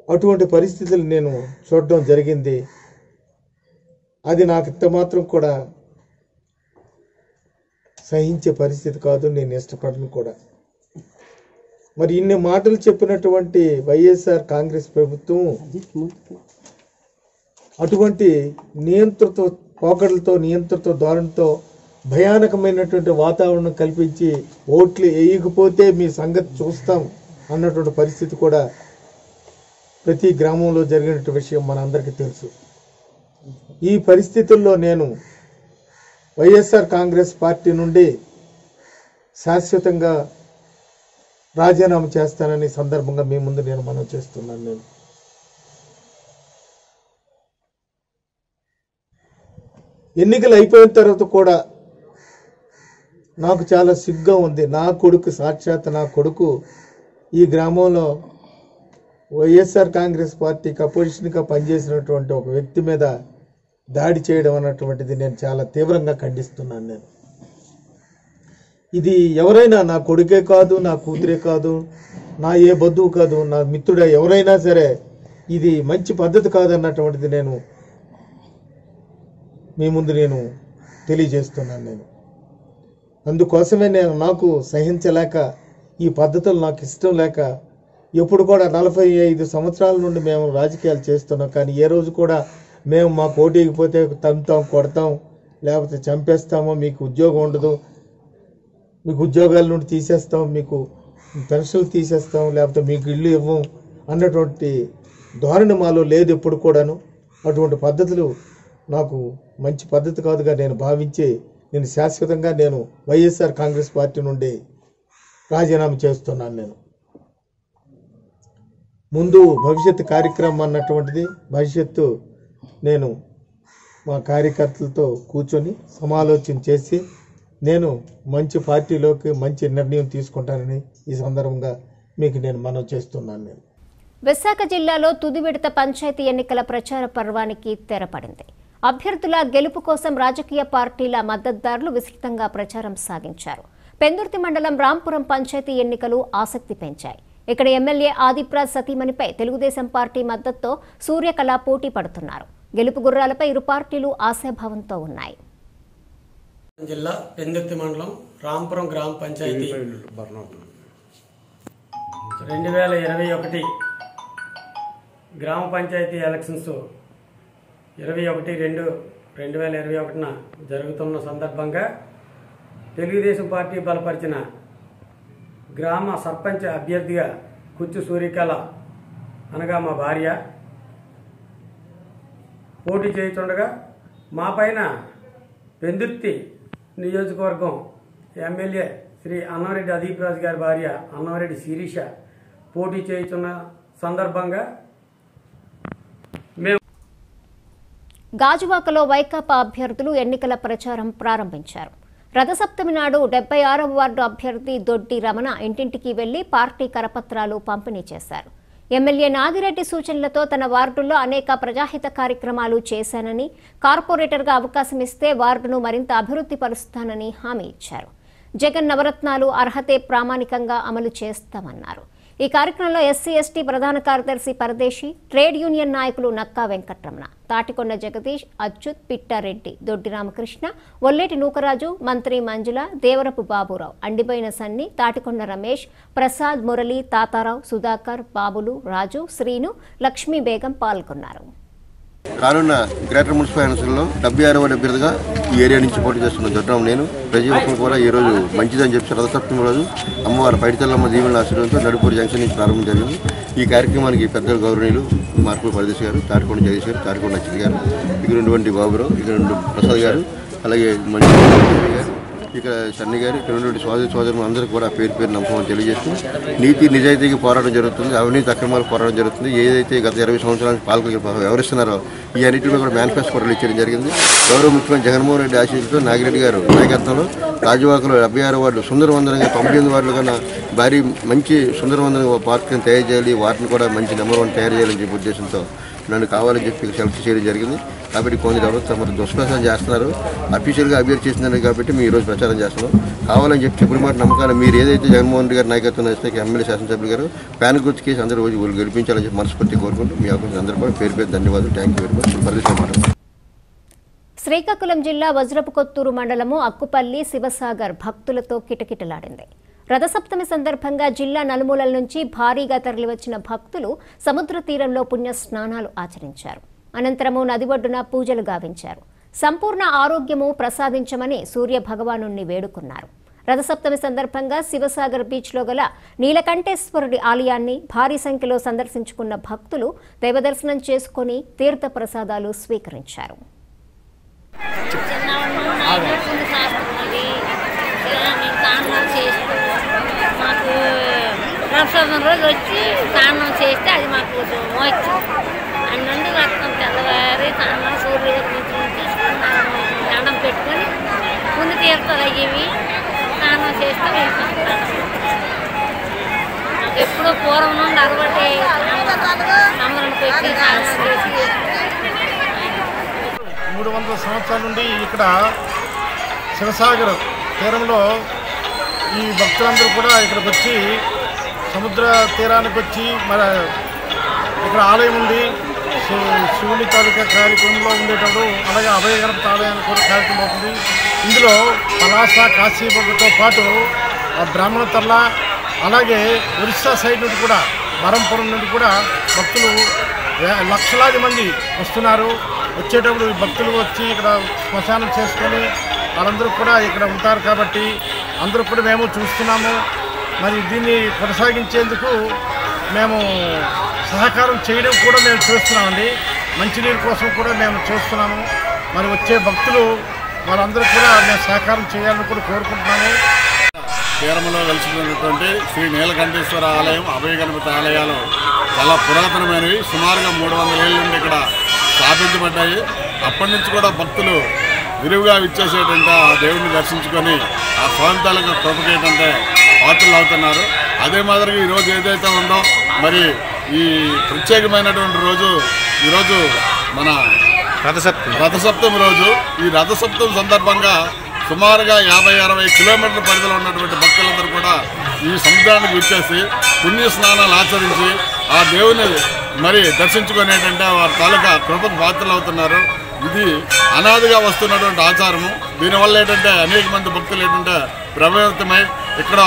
అటువంటి పరిస్థితులు నేను చూడడం జరిగింది. అది నాకు ఇంత మాత్రం కూడా సహించే పరిస్థితి కాదు నేను ఇష్టపడను కూడా. మరి ఇన్ని మాటలు చెప్పినటువంటి వైఎస్ఆర్ కాంగ్రెస్ ప్రభుత్వం అటువంటి నియంత్రిత పోకడలతో నియంత్రిత ధోరణితో భయానకమైనటువంటి వాతావరణం కల్పించి ఓట్లు వేయకపోతే మీ సంగతి చూస్తాం అన్నటువంటి పరిస్థితి కూడా ప్రతి గ్రామంలో జరిగినటువంటి విషయం మనందరికీ తెలుసు. ఈ పరిస్థితుల్లో నేను వైఎస్ఆర్ కాంగ్రెస్ పార్టీ నుండి శాశ్వతంగా రాజీనామా చేస్తానని సందర్భంగా మీ ముందు నేను మనం చేస్తున్నాను నేను. ఎన్నికలు అయిపోయిన తర్వాత కూడా నాకు చాలా సిగ్గా ఉంది. నా కొడుకు సాక్షాత్ నా కొడుకు ఈ గ్రామంలో వైఎస్ఆర్ కాంగ్రెస్ పార్టీకి అపోజిషన్గా పనిచేసినటువంటి ఒక వ్యక్తి మీద దాడి చేయడం అన్నటువంటిది నేను చాలా తీవ్రంగా ఖండిస్తున్నాను నేను. ఇది ఎవరైనా నా కొడుకే కాదు నా కూతురే కాదు నా ఏ బంధువు కాదు నా మిత్రుడే ఎవరైనా సరే ఇది మంచి పద్ధతి కాదన్నటువంటిది నేను మీ ముందు నేను తెలియజేస్తున్నాను నేను. అందుకోసమే నేను నాకు సహించలేక ఈ పద్ధతులు నాకు ఇష్టం లేక ఎప్పుడు కూడా నలభై ఐదు సంవత్సరాల నుండి మేము రాజకీయాలు చేస్తున్నాం. కానీ ఏ రోజు కూడా మేము మా పోటీకి పోతే తంతాం కొడతాం లేకపోతే చంపేస్తాము మీకు ఉద్యోగం ఉండదు. మీకు ఉద్యోగాల నుండి తీసేస్తాం మీకు పెన్షన్లు తీసేస్తాం లేకపోతే మీకు ఇల్లు ఇవ్వం అన్నటువంటి ధోరణి మాలో లేదు ఎప్పుడు కూడాను. అటువంటి పద్ధతులు నాకు మంచి పద్ధతి కాదుగా నేను భావించి నేను శాశ్వతంగా నేను వైఎస్ఆర్ కాంగ్రెస్ పార్టీ నుండి రాజీనామా చేస్తున్నాను నేను. ముందు భవిష్యత్తు కార్యక్రమం అన్నటువంటిది భవిష్యత్తు నేను మా కార్యకర్తలతో కూర్చొని సమాలోచన చేసి నేను మంచి పార్టీలోకి మంచి నిర్ణయం తీసుకుంటానని ఈ సందర్భంగా మీకు నేను మనం చేస్తున్నాను నేను. విశాఖ జిల్లాలో తుది విడత పంచాయతీ ఎన్నికల ప్రచార పర్వానికి తెరపడింది. అభ్యర్థుల గెలుపు కోసం రాజకీయ పార్టీల మద్దతుదారులు విస్తృతంగా ప్రచారం సాగించారు. పెందుర్తి మండలం రాంపురం పంచాయతీ ఎన్నికలు ఆసక్తి పెంచాయి. ఇక్కడ ఎమ్మెల్యే ఆదిప్రాజ్ సతీమణిపై తెలుగుదేశం పార్టీ మద్దతుతో సూర్యకళ పోటీ పడుతున్నారు. గెలుపు గుర్రాలపై ఇరు పార్టీలు ఆశాభావంతో ఉన్నాయి. జిల్లా పెందుర్తి మండలం రాంపురం గ్రామ పంచాయతీ రెండు వేల ఇరవై ఒకటి గ్రామ పంచాయతీ ఎలక్షన్స్ ఇరవై ఒకటి రెండు రెండు వేల ఇరవై ఒకటిన జరుగుతున్న సందర్భంగా తెలుగుదేశం పార్టీ బలపరిచిన గ్రామ సర్పంచ్ అభ్యర్థిగా కుచ్చు సూర్యకళ అనగా మా భార్య పోటీ చేయుచుండగా మా పైన పెందుర్తి నియోజకవర్గం ఎమ్మెల్యే శ్రీ అన్నవరెడ్డి అదీప్ రాజు గారి భార్య అన్నవరెడ్డి శిరీష పోటీ చేయుచున్న సందర్భంగా మేము గాజువాకలో వైకాపా అభ్యర్థులు ఎన్నికల ప్రచారం ప్రారంభించారు. రథసప్తమి నాడు డెబ్బై ఆరవ వార్డు అభ్యర్థి దొడ్డి రమణ ఇంటింటికి వెళ్ళి పార్టీ కరపత్రాలు పంపిణీ చేశారు. ఎమ్మెల్యే నాగిరెడ్డి సూచనలతో తన వార్డుల్లో అనేక ప్రజాహిత కార్యక్రమాలు చేశానని కార్పొరేటర్గా అవకాశం ఇస్తే వార్డును మరింత అభివృద్ధి పరుస్తానని హామీ ఇచ్చారు. జగన్ నవరత్నాలు అర్హతే ప్రామాణికంగా అమలు చేస్తామన్నారు. ఈ కార్యక్రమంలో ఎస్సీ ఎస్టీ ప్రధాన కార్యదర్శి పరదేశి ట్రేడ్ యూనియన్ నాయకులు నక్కా వెంకట్రమణ తాటికొండ జగదీష్ అచ్యుత్ పిట్టారెడ్డి దొడ్డి రామకృష్ణ ఒల్లేటి నూకరాజు మంత్రి మంజుల దేవరపు బాబురావు అండిపోయిన సన్ని తాటికొండ రమేష్ ప్రసాద్ మురళి తాతారావు సుధాకర్ బాబులు రాజు శ్రీను లక్ష్మీ బేగం పాల్గొన్నారు. రానున్న గ్రేటర్ మున్సిపల్ ఎన్నికల్లో డెబ్బై ఆరవ అభ్యర్థిగా ఈ ఏరియా నుంచి పోటీ చేస్తున్న దొడ్డం నేను. ప్రతి ఒక్కరు కూడా ఈ రోజు మంచిదని చెప్పి రథసప్తమి రోజు అమ్మవారి పైడితల్లమ్మ దీవెన ఆశీర్వాదంతో నడుపూరు జంక్షన్ నుంచి ప్రారంభం జరిగింది. ఈ కార్యక్రమానికి పెద్దలు గౌరవనీయులు మార్పుల పరదేశ్ గారు తాటికొండ జగదీష్ గారు తాటికొండ అచ్యుత్ గారు ఇక్కడ ఉన్నటువంటి బాబురావు ఇక్కడ ప్రసాద్ గారు అలాగే మంచి గారు ఇక్కడ సన్ని గారు ఇక్కడ ఉన్నటువంటి సోదరి సోదరులు అందరూ కూడా పేరు పేరు నమ్మకం తెలియజేస్తూ నీతి నిజాయితీకి పోరాటం జరుగుతుంది అవినీతి అక్రమాలు పోరాటం జరుగుతుంది. ఏదైతే గత ఇరవై సంవత్సరాలకు పాలకులు వ్యవహరిస్తున్నారో ఈ అన్నింటిలో కూడా మేనిఫెస్టో కూడా ఇచ్చడం జరిగింది. గౌరవ ముఖ్యమంత్రి జగన్మోహన్ రెడ్డి ఆశీస్సులతో నాగిరెడ్డి గారు నాయకత్వంలో రాజువాకలో డెబ్బై ఆరు వార్డు సుందరవందనంగా తొంభై ఎనిమిది వార్డులు కన్నా భారీ మంచి సుందరవందనంగా పార్కుని తయారు చేయాలి వాటిని కూడా మంచి నెంబర్ వన్ తయారు చేయాలని చెప్పే ఉద్దేశంతో నన్ను కావాలని చెప్పి సెలెక్ట్ చేయడం జరిగింది. కాబట్టి కొన్ని తర్వాత మరి దుష్ప్రచారం చేస్తున్నారు. అఫీషియల్గా అభ్యర్థి చేస్తున్నారు కాబట్టి మేము ఈరోజు ప్రచారం చేస్తున్నాం. కావాలని చెప్పి చెప్పిన మాట నమ్మకాలు మీరు ఏదైతే జగన్మోహన్ రెడ్డి గారి నాయకత్వం వస్తే ఎమ్మెల్యే శాసనసభ్యులు గారు ప్యాన్ గుర్తు కేసు అందరూ రోజు వాళ్ళు గెలిపించాలని చెప్పి మనస్ఫూర్తి కోరుకుంటూ మీ అవకాశం అందరూ కూడా పేరు పేరు ధన్యవాదాలు. థ్యాంక్ యూ వెరీ మచ్ పరిశ్రమ శ్రీకాకుళం జిల్లా వజ్రపు కొత్తూరు మండలము అక్కుపల్లి శివసాగర్ భక్తులతో కిటకిటలాడింది. రథసప్తమి సందర్భంగా జిల్లా నలుమూలల నుంచి భారీగా తరలివచ్చిన భక్తులు సముద్ర తీరంలో పుణ్య స్నానాలు ఆచరించారు. అనంతరము నది ఒడ్డున పూజలు గావించారు. సంపూర్ణ ఆరోగ్యము ప్రసాదించమని సూర్య భగవాను వేడుకున్నారు. రథసప్తమి సందర్భంగా శివసాగర్ బీచ్లో గల నీలకంఠేశ్వరుడి ఆలయాన్ని భారీ సంఖ్యలో సందర్శించుకున్న భక్తులు దైవదర్శనం చేసుకుని తీర్థ ప్రసాదాలు స్వీకరించారు. మాకు ప్రసవం రోజు వచ్చి స్నానం చేస్తే అది మాకు మోచ్చు అన్నుండి రక్తం తెల్లవారి స్నానం సూర్యుడు తీసుకున్నాము దండం పెట్టుకొని ముందు తీర్థాలు అయ్యేవి స్నానం చేస్తే వెళ్ళిపోతాం నాకు ఎప్పుడో పూర్వం నుండి అలవాటు అమ్మలను పెట్టి స్నానం చేసి మూడు వందల సంవత్సరాల నుండి ఇక్కడ శివసాగర్ తీరంలో ఈ భక్తులందరూ కూడా ఇక్కడికి వచ్చి సముద్ర తీరానికి వచ్చి మన ఇక్కడ ఆలయం ఉంది. శివుని తాలూకా కార్యక్రమంలో ఉండేటప్పుడు అలాగే అభయ ఆలయానికి కూడా కార్యక్రమం అవుతుంది. ఇందులో పలాస కాశీబొగ్గతో పాటు ఆ బ్రాహ్మణ తల్ల అలాగే ఒరిస్సా సైడ్ నుండి కూడా బరంపురం నుండి కూడా భక్తులు లక్షలాది మంది వస్తున్నారు. వచ్చేటప్పుడు భక్తులు వచ్చి ఇక్కడ శ్మశానం చేసుకొని వాళ్ళందరూ కూడా ఇక్కడ ఉంటారు కాబట్టి అందరూ కూడా మేము చూస్తున్నాము. మరి దీన్ని కొనసాగించేందుకు మేము సహకారం చేయడం కూడా మేము చూస్తున్నామండి. మంచినీరు కోసం కూడా మేము చూస్తున్నాము. మరి వచ్చే భక్తులు వాళ్ళందరూ కూడా మేము సహకారం చేయాలని కూడా కోరుకుంటున్నాము. తీరంలో వెలిసినటువంటి శ్రీ నీలకంఠేశ్వర ఆలయం అభయ గణపతి ఆలయాలు చాలా పురాతనమైనవి. సుమారుగా మూడు వందల ఏళ్ళ నుండి ఇక్కడ స్థాపించబడ్డాయి. అప్పటి నుంచి కూడా భక్తులు విరివిగా విచ్చేసేటంటే ఆ దేవుడిని దర్శించుకొని ఆ స్వామి తాలూకా కృపకేటంటే పాత్రలు అవుతున్నారు. అదే మాదిరిగా ఈరోజు ఏదైతే ఉందో మరి ఈ ప్రత్యేకమైనటువంటి రోజు ఈరోజు మన రథసప్తమి. రథసప్తమి రోజు. ఈ రథసప్తమి సందర్భంగా సుమారుగా యాభై అరవై కిలోమీటర్ల పరిధిలో ఉన్నటువంటి భక్తులందరూ కూడా ఈ సముద్రానికి వచ్చేసి పుణ్య స్నానాలు ఆచరించి ఆ దేవుని మరి దర్శించుకునేటంటే వారి తాలూకా కృపకు పాత్రలు అవుతున్నారు ఇది అనాదిగా వస్తున్నటువంటి ఆచారము. దీనివల్ల ఏంటంటే అనేక మంది భక్తులు ఏంటంటే ప్రభావితమై ఇక్కడ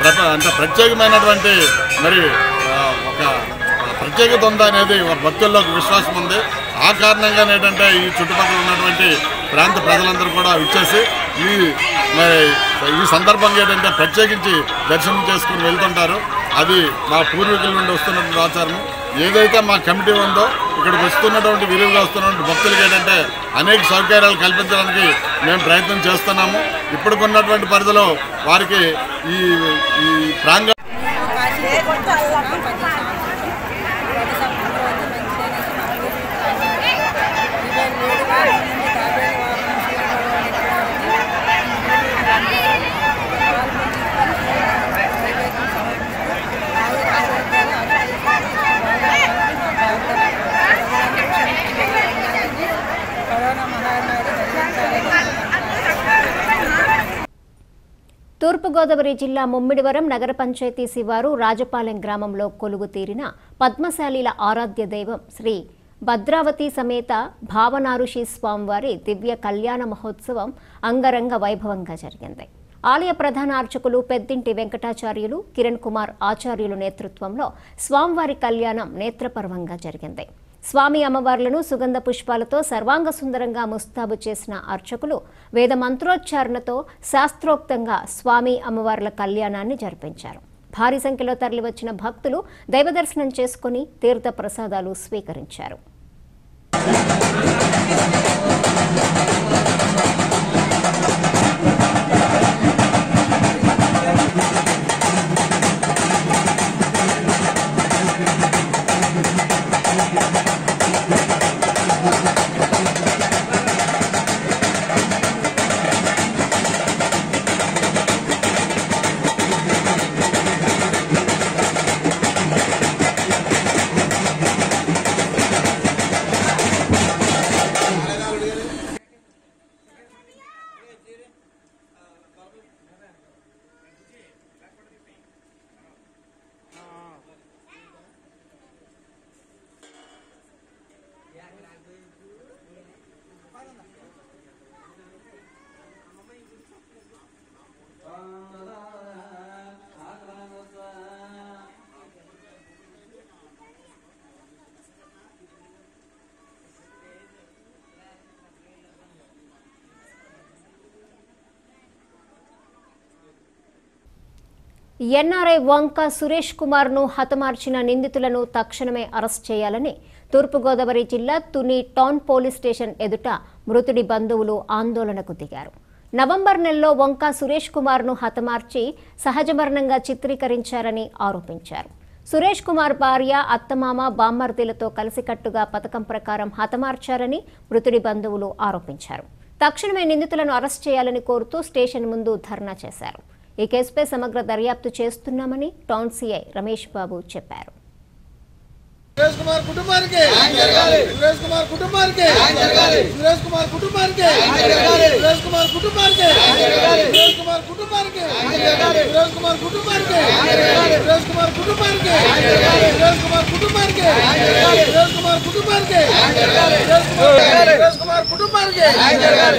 ప్రప అంటే ప్రత్యేకమైనటువంటి మరి ఒక ప్రత్యేకత ఉందా అనేది భక్తుల్లో విశ్వాసం ఉంది. ఆ కారణంగా ఏంటంటే ఈ చుట్టుపక్కల ఉన్నటువంటి ప్రాంత ప్రజలందరూ కూడా ఇచ్చేసి ఈ మరి ఈ సందర్భంగా ఏంటంటే ప్రత్యేకించి దర్శనం చేసుకుని వెళ్తుంటారు. అది మా పూర్వీకుల నుండి వస్తున్నటువంటి ఆచారం. ఏదైతే మా కమిటీ ఉందో ఇక్కడికి వస్తున్నటువంటి విలువగా వస్తున్నటువంటి భక్తులకి ఏంటంటే అనేక సౌకర్యాలు కల్పించడానికి మేము ప్రయత్నం చేస్తున్నాము. ఇప్పటికున్నటువంటి పరిధిలో వారికి ఈ ఈ ప్రాంగ తూర్పుగోదావరి జిల్లా ముమ్మిడివరం నగర పంచాయతీ శివారు రాజపాలెం గ్రామంలో కొలువు తీరిన పద్మశాలీల ఆరాధ్య దైవం శ్రీ భద్రావతి సమేత భావనారుషి స్వామివారి దివ్య కళ్యాణ మహోత్సవం అంగరంగ వైభవంగా జరిగింది. ఆలయ ప్రధాన అర్చకులు పెద్దింటి వెంకటాచార్యులు కిరణ్ కుమార్ ఆచార్యులు నేతృత్వంలో స్వామివారి కళ్యాణం నేత్రపర్వంగా జరిగింది. స్వామి అమ్మవార్లను సుగంధ పుష్పాలతో సర్వాంగ సుందరంగా ముస్తాబు చేసిన అర్చకులు వేద మంత్రోచ్చారణతో శాస్త్రోక్తంగా స్వామి అమ్మవార్ల కళ్యాణాన్ని జరిపించారు. భారీ సంఖ్యలో తరలివచ్చిన భక్తులు దైవదర్శనం చేసుకుని తీర్థ ప్రసాదాలు స్వీకరించారు. ఎన్ఆర్ఐ వంక సురేష్ కుమార్ను హతమార్చిన నిందితులను తక్షణమే అరెస్ట్ చేయాలని తూర్పుగోదావరి జిల్లా తుని టౌన్ పోలీస్ స్టేషన్ ఎదుట మృతుడి బంధువులు ఆందోళనకు దిగారు. నవంబర్ నెలలో వంక సురేష్ కుమార్ను హతమార్చి సహజ మరణంగా చిత్రీకరించారని ఆరోపించారు. సురేష్ కుమార్ భార్య అత్తమామ బామ్మర్దిలతో కలిసికట్టుగా పథకం ప్రకారం హతమార్చారని మృతుడి బంధువులు ఆరోపించారు. తక్షణమే నిందితులను అరెస్ట్ చేయాలని కోరుతూ స్టేషన్ ముందు ధర్నా చేశారు. ఈ కేసుపై సమగ్ర దర్యాప్తు చేస్తున్నామని టౌన్ సీఐ రమేష్ బాబు చెప్పారు. సురేష్ కుమార్ కుటుంబానికి సురేష్ కుమార్ కుటుంబానికి సురేష్ కుమార్ కుటుంబానికి సురేష్ కుమార్ కుటుంబానికి సురేష్ కుమార్ కుటుంబానికి సురేష్ కుమార్ కుటుంబానికి సురేష్ కుమార్ కుటుంబానికి సురేష్ కుమార్ కుటుంబానికి సురేష్ కుమార్ కుటుంబానికి సురేష్ కుమార్ కుటుంబానికి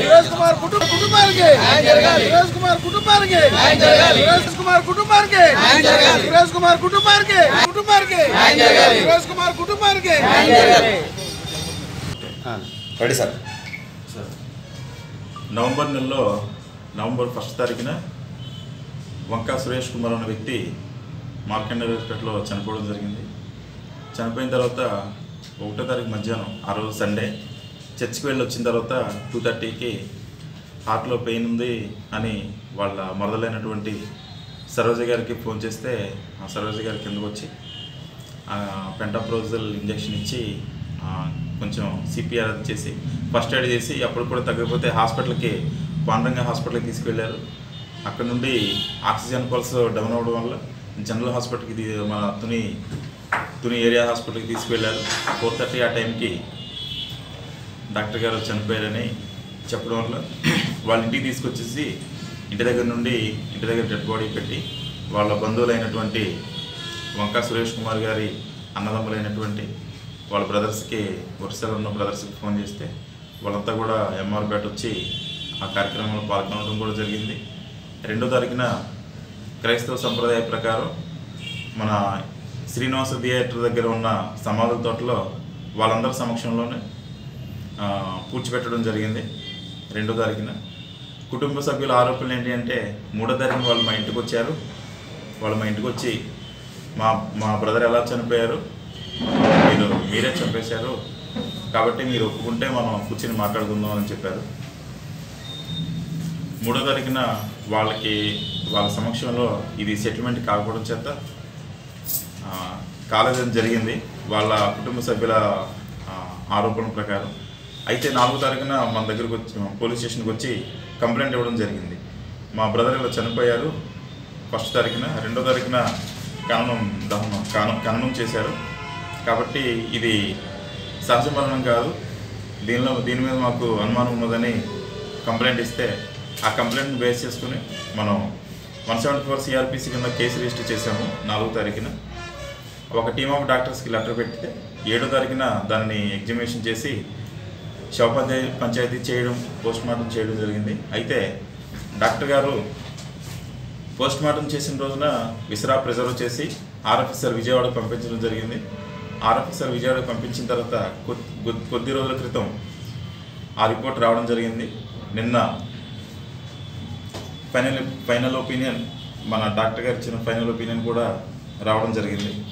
సురేష్ కుమార్ కుటుంబానికి సురేష్ కుమార్ కుటుంబానికి సురేష్ కుమార్ కుటుంబానికి సురేష్ కుమార్ కుటుంబానికి కుటుంబానికి సురేష్ కుమార్ కుటుంబానికి. Ready sir. సార్ నవంబర్ నెలలో నవంబర్ ఫస్ట్ తారీఖున వంకా సురేష్ కుమార్ అనే వ్యక్తి మార్కండేపేటలో చనిపోవడం జరిగింది. చనిపోయిన తర్వాత ఒకటో తారీఖు మధ్యాహ్నం ఆ రోజు సండే చర్చికి వెళ్ళి వచ్చిన తర్వాత టూ థర్టీకి హార్ట్లో పెయిన్ ఉంది అని వాళ్ళ మరదలైనటువంటి సరోజ గారికి ఫోన్ చేస్తే ఆ సరోజ గారి కిందకు వచ్చి పెంటాప్రోజల్ ఇంజెక్షన్ ఇచ్చి కొంచెం సిపిఆర్ చేసి ఫస్ట్ ఎయిడ్ చేసి అప్పుడు కూడా తగ్గకపోతే హాస్పిటల్కి పాండంగ హాస్పిటల్కి తీసుకువెళ్ళారు. అక్కడ నుండి ఆక్సిజన్ పల్స్ డౌన్ అవ్వడం వల్ల జనరల్ హాస్పిటల్కి మన తుని తుని ఏరియా హాస్పిటల్కి తీసుకువెళ్ళారు. ఫోర్ థర్టీ ఆ టైంకి డాక్టర్ గారు చనిపోయారని చెప్పడం వల్ల వాళ్ళ ఇంటికి తీసుకొచ్చేసి ఇంటి దగ్గర నుండి ఇంటి దగ్గర డెడ్ బాడీ పెట్టి వాళ్ళ బంధువులైనటువంటి వంకా సురేష్ కుమార్ గారి అన్నదమ్ములైనటువంటి వాళ్ళ బ్రదర్స్కి వరుసలో ఉన్న బ్రదర్స్కి ఫోన్ చేస్తే వాళ్ళంతా కూడా ఎంఆర్పేట వచ్చి ఆ కార్యక్రమంలో పాల్గొనడం కూడా జరిగింది. రెండో తారీఖున క్రైస్తవ సంప్రదాయ ప్రకారం మన శ్రీనివాస థియేటర్ దగ్గర ఉన్న సమాధుల తోటలో వాళ్ళందరి సమక్షంలోనే పూడ్చిపెట్టడం జరిగింది రెండో తారీఖున. కుటుంబ సభ్యుల ఆరోపణలు ఏంటి అంటే మూడో తారీఖున వాళ్ళు మా ఇంటికి వచ్చారు వాళ్ళు మా ఇంటికి వచ్చి మా మా బ్రదర్ ఎలా చనిపోయారు? మీరు మీరే చంపేశారు. కాబట్టి మీరు ఒప్పుకుంటే మనం కూర్చొని మాట్లాడుకుందాం అని చెప్పారు. మూడో తారీఖున వాళ్ళకి వాళ్ళ సమక్షంలో ఇది సెటిల్మెంట్ కాకపోవడం చేత కాలేజీ కాలేదని జరిగింది. వాళ్ళ కుటుంబ సభ్యుల ఆరోపణ ఆరోపణల ప్రకారం. అయితే నాలుగో తారీఖున మన దగ్గరకు వచ్చి పోలీస్ స్టేషన్కి వచ్చి కంప్లైంట్ ఇవ్వడం జరిగింది. మా బ్రదర్ ఇలా చనిపోయారు. ఫస్ట్ తారీఖున రెండో తారీఖున ఖననం దహనం ఖననం ఖననం చేశారు. కాబట్టి ఇది సహజ మరణం కాదు. దీనిలో దీని మీద మాకు అనుమానం ఉన్నదని కంప్లైంట్ ఇస్తే ఆ కంప్లైంట్ని బేస్ చేసుకుని మనం వన్ సెవెంటీ ఫోర్ సిఆర్పిసి కింద కేసు రిజిస్టర్ చేశాము నాలుగో తారీఖున. ఒక టీమ్ ఆఫ్ డాక్టర్స్కి లెటర్ పెట్టితే ఏడో తారీఖున దాన్ని ఎగ్జిబిషన్ చేసి శవపంచాయ పంచాయతీ చేయడం పోస్ట్ మార్టం చేయడం జరిగింది. అయితే డాక్టర్ గారు పోస్ట్ మార్టం చేసిన రోజున విసరా ప్రిజర్వ్ చేసి ఆర్ఎఫ్ఎస్ఆర్ విజయవాడ పంపించడం జరిగింది. ఆర్ఎఫ్ఎస్ఆర్ విజయవాడ పంపించిన తర్వాత కొద్ది కొద్ది- కొద్ది రోజుల క్రితం ఆ రిపోర్ట్ రావడం జరిగింది. నిన్న ఫైనల్ ఫైనల్ ఒపీనియన్ మన డాక్టర్ గారు ఇచ్చిన ఫైనల్ ఒపీనియన్ కూడా రావడం జరిగింది.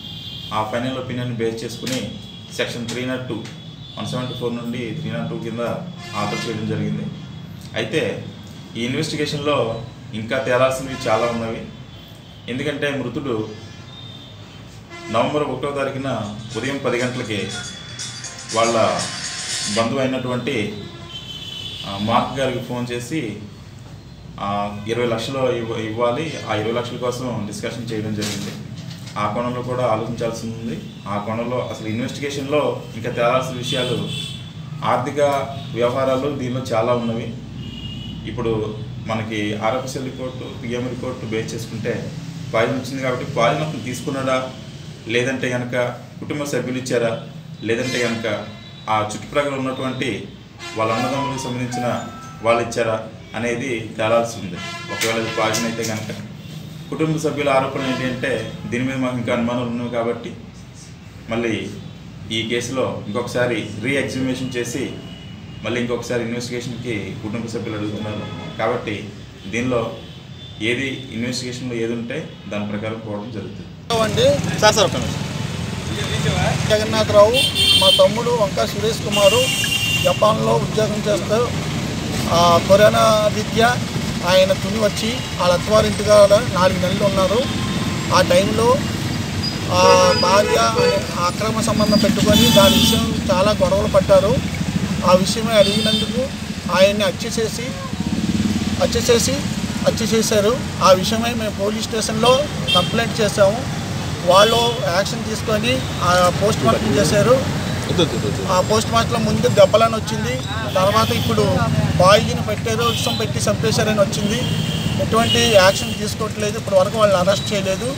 ఆ ఫైనల్ ఒపీనియన్ బేస్ చేసుకుని section three nought two one seventy four నుండి త్రీ నాట్ టూ కింద ఆర్డర్ చేయడం జరిగింది. అయితే ఈ ఇన్వెస్టిగేషన్లో ఇంకా తేలాల్సినవి చాలా ఉన్నవి. ఎందుకంటే మృతుడు నవంబర్ ఒకటో తారీఖున ఉదయం పది గంటలకి వాళ్ళ బంధువు అయినటువంటి మార్క్ గారికి ఫోన్ చేసి ఇరవై లక్షలు ఇవ్వ ఇవ్వాలి. ఆ ఇరవై లక్షల కోసం డిస్కషన్ చేయడం జరిగింది. ఆ కోణంలో కూడా ఆలోచించాల్సి ఉంది ఆ కోణంలో అసలు ఇన్వెస్టిగేషన్లో ఇంకా తేలాల్సిన విషయాలు ఆర్థిక వ్యవహారాలు దీనిలో చాలా ఉన్నవి. ఇప్పుడు మనకి RFSL report PM report base చేసుకుంటే పాయిజన్ వచ్చింది కాబట్టి పాయిజన్ అతను తీసుకున్నాడా? లేదంటే కనుక కుటుంబ సభ్యులు ఇచ్చారా? లేదంటే కనుక ఆ చుట్టుప్రక్కల ఉన్నటువంటి వాళ్ళ అన్నదమ్ములకు సంబంధించిన వాళ్ళు ఇచ్చారా అనేది తేలాల్సి ఉంది ఒకవేళ అది పాయిజన్ అయితే కనుక కుటుంబ సభ్యుల ఆరోపణలు ఏంటంటే దీని మీద మాకు ఇంకా అనుమానాలు ఉన్నాయి కాబట్టి మళ్ళీ ఈ కేసులో ఇంకొకసారి రీ ఎగ్జిబిషన్ చేసి మళ్ళీ ఇంకొకసారి ఇన్వెస్టిగేషన్కి కుటుంబ సభ్యులు అడుగుతున్నారు. కాబట్టి దీనిలో ఏది ఇన్వెస్టిగేషన్లో ఏది ఉంటే దాని ప్రకారం పోవడం జరుగుతుంది. సార్ సార్ జగన్నాథరావు మా తమ్ముడు వంక సురేష్ కుమారు జపాన్లో ఉద్యోగం చేస్తూ కరోనా రీత్యా ఆయన తుని వచ్చి వాళ్ళ అత్తవారింటి కాడ నాలుగు నెలలు ఉన్నారు. ఆ టైంలో భార్య అక్రమ సంబంధం పెట్టుకొని దాని విషయం చాలా గొడవలు పడ్డారు. ఆ విషయమే అడిగినందుకు ఆయన్ని హత్య చేసి హత్య చేసి హత్య చేశారు. ఆ విషయమై మేము పోలీస్ స్టేషన్లో కంప్లైంట్ చేశాము. వాళ్ళు యాక్షన్ తీసుకొని ఆ పోస్ట్ మార్టం చేశారు. ఆ పోస్ట్ మార్టంలో ముందు దెబ్బలని వచ్చింది. తర్వాత ఇప్పుడు బాయిని పెట్టారు విషం పెట్టి చంపేశారని వచ్చింది. ఎటువంటి యాక్షన్ తీసుకోవట్లేదు. ఇప్పటి వరకు వాళ్ళని అరెస్ట్ చేయలేదు.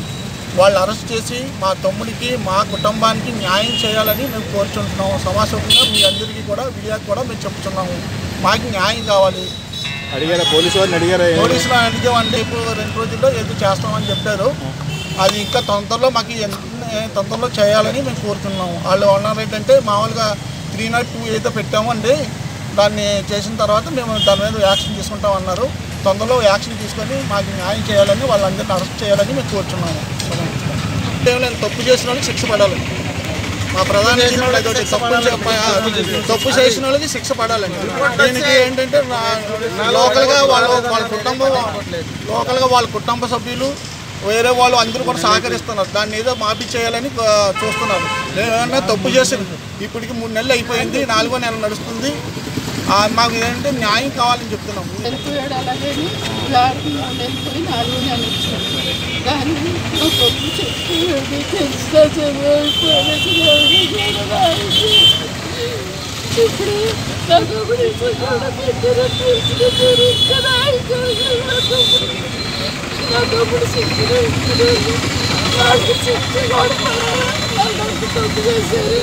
వాళ్ళు అరెస్ట్ చేసి మా తమ్ముడికి మా కుటుంబానికి న్యాయం చేయాలని మేము కోరుచుంటున్నాము. సమాసంగా మీ అందరికీ కూడా మీడియాకి కూడా మేము చెప్తున్నాము. మాకు న్యాయం కావాలి. అడిగారా? పోలీసు వారిని అడిగారా? పోలీసులు అడిగామంటే ఇప్పుడు రెండు రోజుల్లో ఏదో చేస్తామని చెప్పారు. అది ఇంకా తొందరలో మాకు ఎంత- తొందరలో చేయాలని మేము కోరుతున్నాము వాళ్ళు అన్నారు ఏంటంటే మామూలుగా త్రీ నాట్ టూ ఏదో పెట్టామండి. దాన్ని చేసిన తర్వాత మేము దాని మీద యాక్షన్ తీసుకుంటాం అన్నారు తొందరలో యాక్షన్ తీసుకొని మాకు న్యాయం చేయాలని వాళ్ళందరినీ అరెస్ట్ చేయాలని మేము కోరుచున్నాము. నేను తప్పు చేసిన వాళ్ళకి శిక్ష పడాలి. మా ప్రధాన తప్పు చేసిన వాళ్ళకి శిక్ష పడాలండి దీనికి ఏంటంటే లోకల్గా వాళ్ళ వాళ్ళ కుటుంబం లోకల్గా వాళ్ళ కుటుంబ సభ్యులు వేరే వాళ్ళు అందరూ కూడా సహకరిస్తున్నారు. దాన్ని ఏదో మాఫీ చేయాలని చూస్తున్నారు. నేను ఏమన్నా తప్పు చేసింది ఇప్పటికి మూడు నెలలు అయిపోయింది. నాలుగో నెల నడుస్తుంది. మాకు ఏంటంటే న్యాయం కావాలని చెప్తున్నాం. వెళ్ళిపోయాడు అలాగని లారీ వెళ్ళిపోయి నాలుగు నెలలు వచ్చాడు కానీ మా కొడుకు చెప్పాడు తెలిసినా ఇప్పుడు నాకు ఒకటి కూడా పెట్టారని తెలిసిన పేరు ఇంకా నాయకుడు నా తమ్ముడు శిక్షణ ఇస్తున్నాడు నాకు శక్తి నన్ను తప్పు చేశారు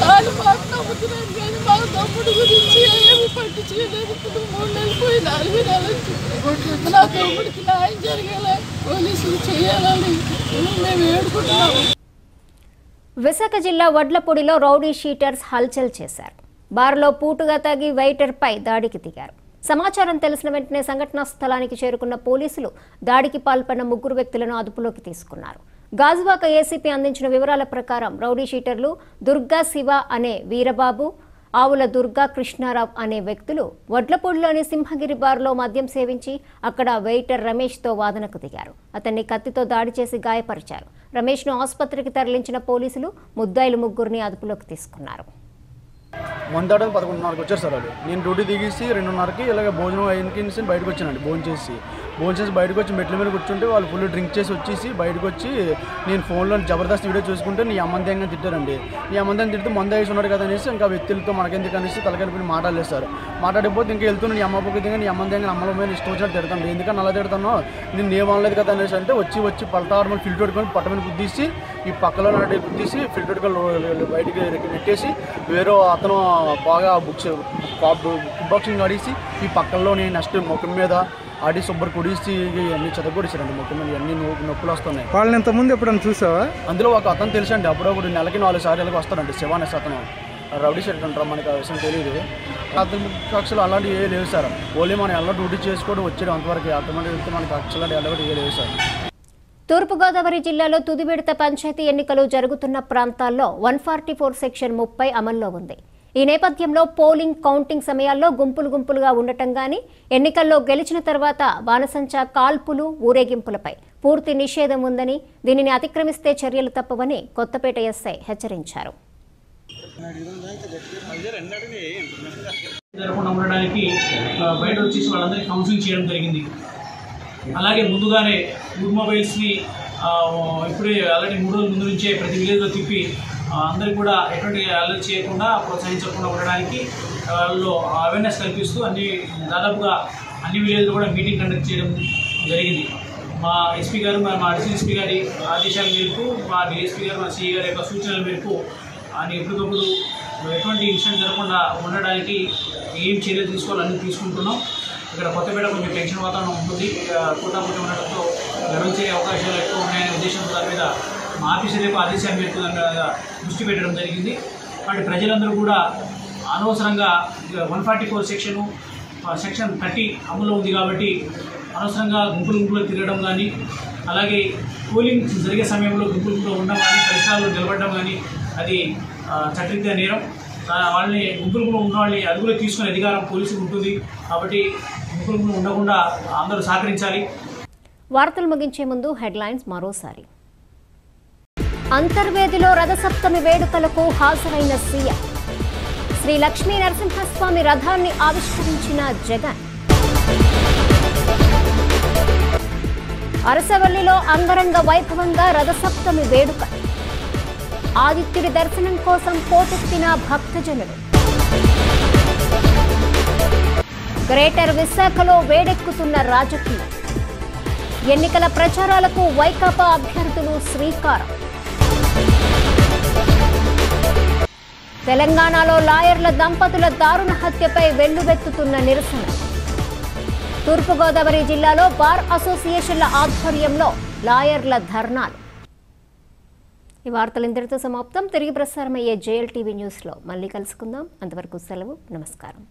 వాళ్ళు మాకు నమ్ముతున్నారు కానీ మా తమ్ముడు గురించి ఏమి పట్టించుకోలేదు ఇప్పుడు మూడు నెలలు పోయి నాలుగు నెలలు నా తమ్ముడికి న్యాయం జరగాల పోలీసులు చేయాలని మేము ఏడుకుంటున్నాము విశాఖ జిల్లా వడ్లపూడిలో రౌడీ షీటర్స్ హల్చల్ చేశారు. బార్లో పూటుగా తాగి వెయిటర్పై దాడికి దిగారు. సమాచారం తెలిసిన వెంటనే సంఘటనా స్థలానికి చేరుకున్న పోలీసులు దాడికి పాల్పడిన ముగ్గురు వ్యక్తులను అదుపులోకి తీసుకున్నారు. గాజువాక ఏసీపీ అందించిన వివరాల ప్రకారం రౌడీ షీటర్లు దుర్గా శివ అనే వీరబాబు ఆవుల దుర్గా కృష్ణారావు అనే వ్యక్తులు వడ్లపూడిలోని సింహగిరి బార్లో మద్యం సేవించి అక్కడ వెయిటర్ రమేష్తో వాదనకు దిగారు. అతన్ని కత్తితో దాడి చేసి గాయపరిచారు. రమేష్ను ఆసుపత్రికి తరలించిన పోలీసులు ముద్దాయిలు ముగ్గురిని అదుపులోకి తీసుకున్నారు. వన్ థర్టీ పదకొండున్నరకు వచ్చారు సార్ వాళ్ళు. నేను డ్యూటీ దిగేసి రెండున్నరకి ఇలాగ భోజనం అయ్యింది బయటకు వచ్చానండి భోజనం చేసి. భోజనం చేసి బయటకు వచ్చి మెట్ల మీద కూర్చుంటే వాళ్ళు ఫుల్ డ్రింక్ చేసి వచ్చేసి బయటకు వచ్చి నేను ఫోన్లో జబర్దస్త్ వీడియో చూసుకుంటే నీ అమ్మంతంగా తిట్టారండి? నీ అమ్మంతం తిడితే మంద వేసి ఉన్నాడు కదా అనేసి ఇంకా వ్యక్తులతో మనకెందుకు అనేసి తలకనిపి మాట్లాడలేదు మాట్లాడిపోతే ఇంకా వెళ్తున్నా నీ అమ్మ దిగా నీ అమ్మంతంగా అమ్మల మీద ఇష్టం వచ్చినట్టు తిడతాను ఎందుకని అలా తిడతాను నేను ఏం అనలేదు కదా అనేసి అంటే వచ్చి వచ్చి పల్టారు ఫిల్టర్ పెట్టుకొని పట్ట మీద గుద్దీసి ఈ పక్కలో నాటి గుద్దీసి ఫిల్టర్ పెట్టుకొని బయటికి నెట్టేసి వేరే అతను బాగా బుక్స్ బాక్సింగ్ ఆడేసి ఈ పక్కల్లోని నెక్స్ట్ ముఖం మీద ఆడి శుభ్ర కొడిసి అన్ని చెదగొడిచారండి. ముఖం మీద అన్ని నొప్పులు వస్తున్నాయి. వాళ్ళని ఇంతకుముందు ఎప్పుడైనా చూసావా? అందులో ఒక అతను తెలుసండి. అప్పుడప్పుడు నెలకి నాలుగు సార్లు వస్తారండి శివానేస్ అతను. రౌడీ షెట్ అంటారు మనకి ఆ విషయం తెలియదు అతని కక్షలు అలాంటివి ఏ లేవు సార్. ఓన్లీ మనం ఎలా డ్యూటీ చేసుకోవడం వచ్చాడు అంతవరకు అతను వెళ్తే మనకి కక్షలు అలాంటివి ఏ లేవు సార్. తూర్పుగోదావరి జిల్లాలో తుది విడత పంచాయతీ ఎన్నికలు జరుగుతున్న ప్రాంతాల్లో వన్ ఫార్టీ ఫోర్ సెక్షన్ ముప్పై అమల్లో ఉంది. ఈ నేపథ్యంలో పోలింగ్ కౌంటింగ్ సమయాల్లో గుంపులు గుంపులుగా ఉండటం గాని ఎన్నికల్లో గెలిచిన తర్వాత బాణసంచా కాల్పులు ఊరేగింపులపై పూర్తి నిషేధం ఉందని దీనిని అతిక్రమిస్తే చర్యలు తప్పవని కొత్తపేట ఎస్ఐ హెచ్చరించారు. జరగకుండా ఉండడానికి బయట వచ్చేసి వాళ్ళందరికీ కౌన్సిలింగ్ చేయడం జరిగింది. అలాగే ముందుగానే గుడ్ మొబైల్స్ని ఆ, ఇప్పుడే ఆల్రెడీ మూడు రోజుల ముందు నుంచే ప్రతి విలేజ్లో తిప్పి ఆ, అందరికీ కూడా ఎటువంటి అల్లరి చేయకుండా ప్రోత్సహించకుండా ఉండడానికి వాళ్ళు అవేర్నెస్ కల్పిస్తూ అన్ని దాదాపుగా అన్ని విలేజ్లో కూడా మీటింగ్ కండక్ట్ చేయడం జరిగింది. మా ఎస్పీ గారు మా మా డిఎస్పీ గారి ఆదేశాల మేరకు మా డిఎస్పీ గారు మా సిఈ గారి యొక్క సూచనల మేరకు ఆయన ఎప్పటికప్పుడు ఎటువంటి ఇన్సిడెంట్ జరగకుండా ఉండడానికి ఏం చర్యలు తీసుకోవాలని తీసుకుంటున్నాం. ఇక్కడ కొత్తపేట కొంచెం టెన్షన్ వాతావరణం ఉంటుంది. కూటాపుటి ఉండడంతో గర్వించే అవకాశాలు ఎక్కువ ఉన్నాయనే ఉద్దేశంతో దాని మీద ఆఫీసు రేపు యొక్క ఆదేశాల దృష్టి పెట్టడం జరిగింది. కాబట్టి ప్రజలందరూ కూడా అనవసరంగా one forty four section section thirty అమల్లో ఉంది కాబట్టి అనవసరంగా గుంపులు గుంపులు తిరగడం కానీ అలాగే పోలింగ్ జరిగే సమయంలో గుంపులు గుంపులు ఉండడం కానీ పరిసరాల్లో నిలబడడం కానీ అది చట్టరీత్యా నేరం. వాళ్ళని గుంపులు ఉన్న వాళ్ళని అదుపులో తీసుకునే అధికారం పోలీసులు ఉంటుంది. కాబట్టి గుంపులు ఉండకుండా అందరూ సహకరించాలి. వార్తలు ముగించే ముందు హెడ్లైన్స్ మరోసారి. అంతర్వేదిలో రథసప్తమి వేడుకలకు హాజరైన సీఎం. శ్రీ లక్ష్మీ నరసింహస్వామి రథాన్ని ఆవిష్కరించిన జగన్. అరసవల్లిలో అంగరంగ వైభవంగా రథసప్తమి వేడుక. ఆదిత్యుడి దర్శనం కోసం పోటెత్తిన భక్తజనులు. గ్రేటర్ విశాఖలో వేడెక్కుతున్న రాజకీయం. ఎన్నికల ప్రచారాలకు వైకాపా అభ్యర్థులు శ్రీకారం. తెలంగాణలో లాయర్ల దంపతుల దారుణ హత్యపై వెల్లువెత్తుతున్న నిరసన. తూర్పుగోదావరి జిల్లాలో బార్ అసోసియేషన్ల ఆధ్వర్యంలో లాయర్ల ధర్నాలు. ఈ వార్తలు ఇంతటితో సమాప్తం. తిరిగి ప్రసారమయ్యే జేఎల్ టీవీ న్యూస్లో మళ్ళీ కలుసుకుందాం. అంతవరకు సెలవు. నమస్కారం.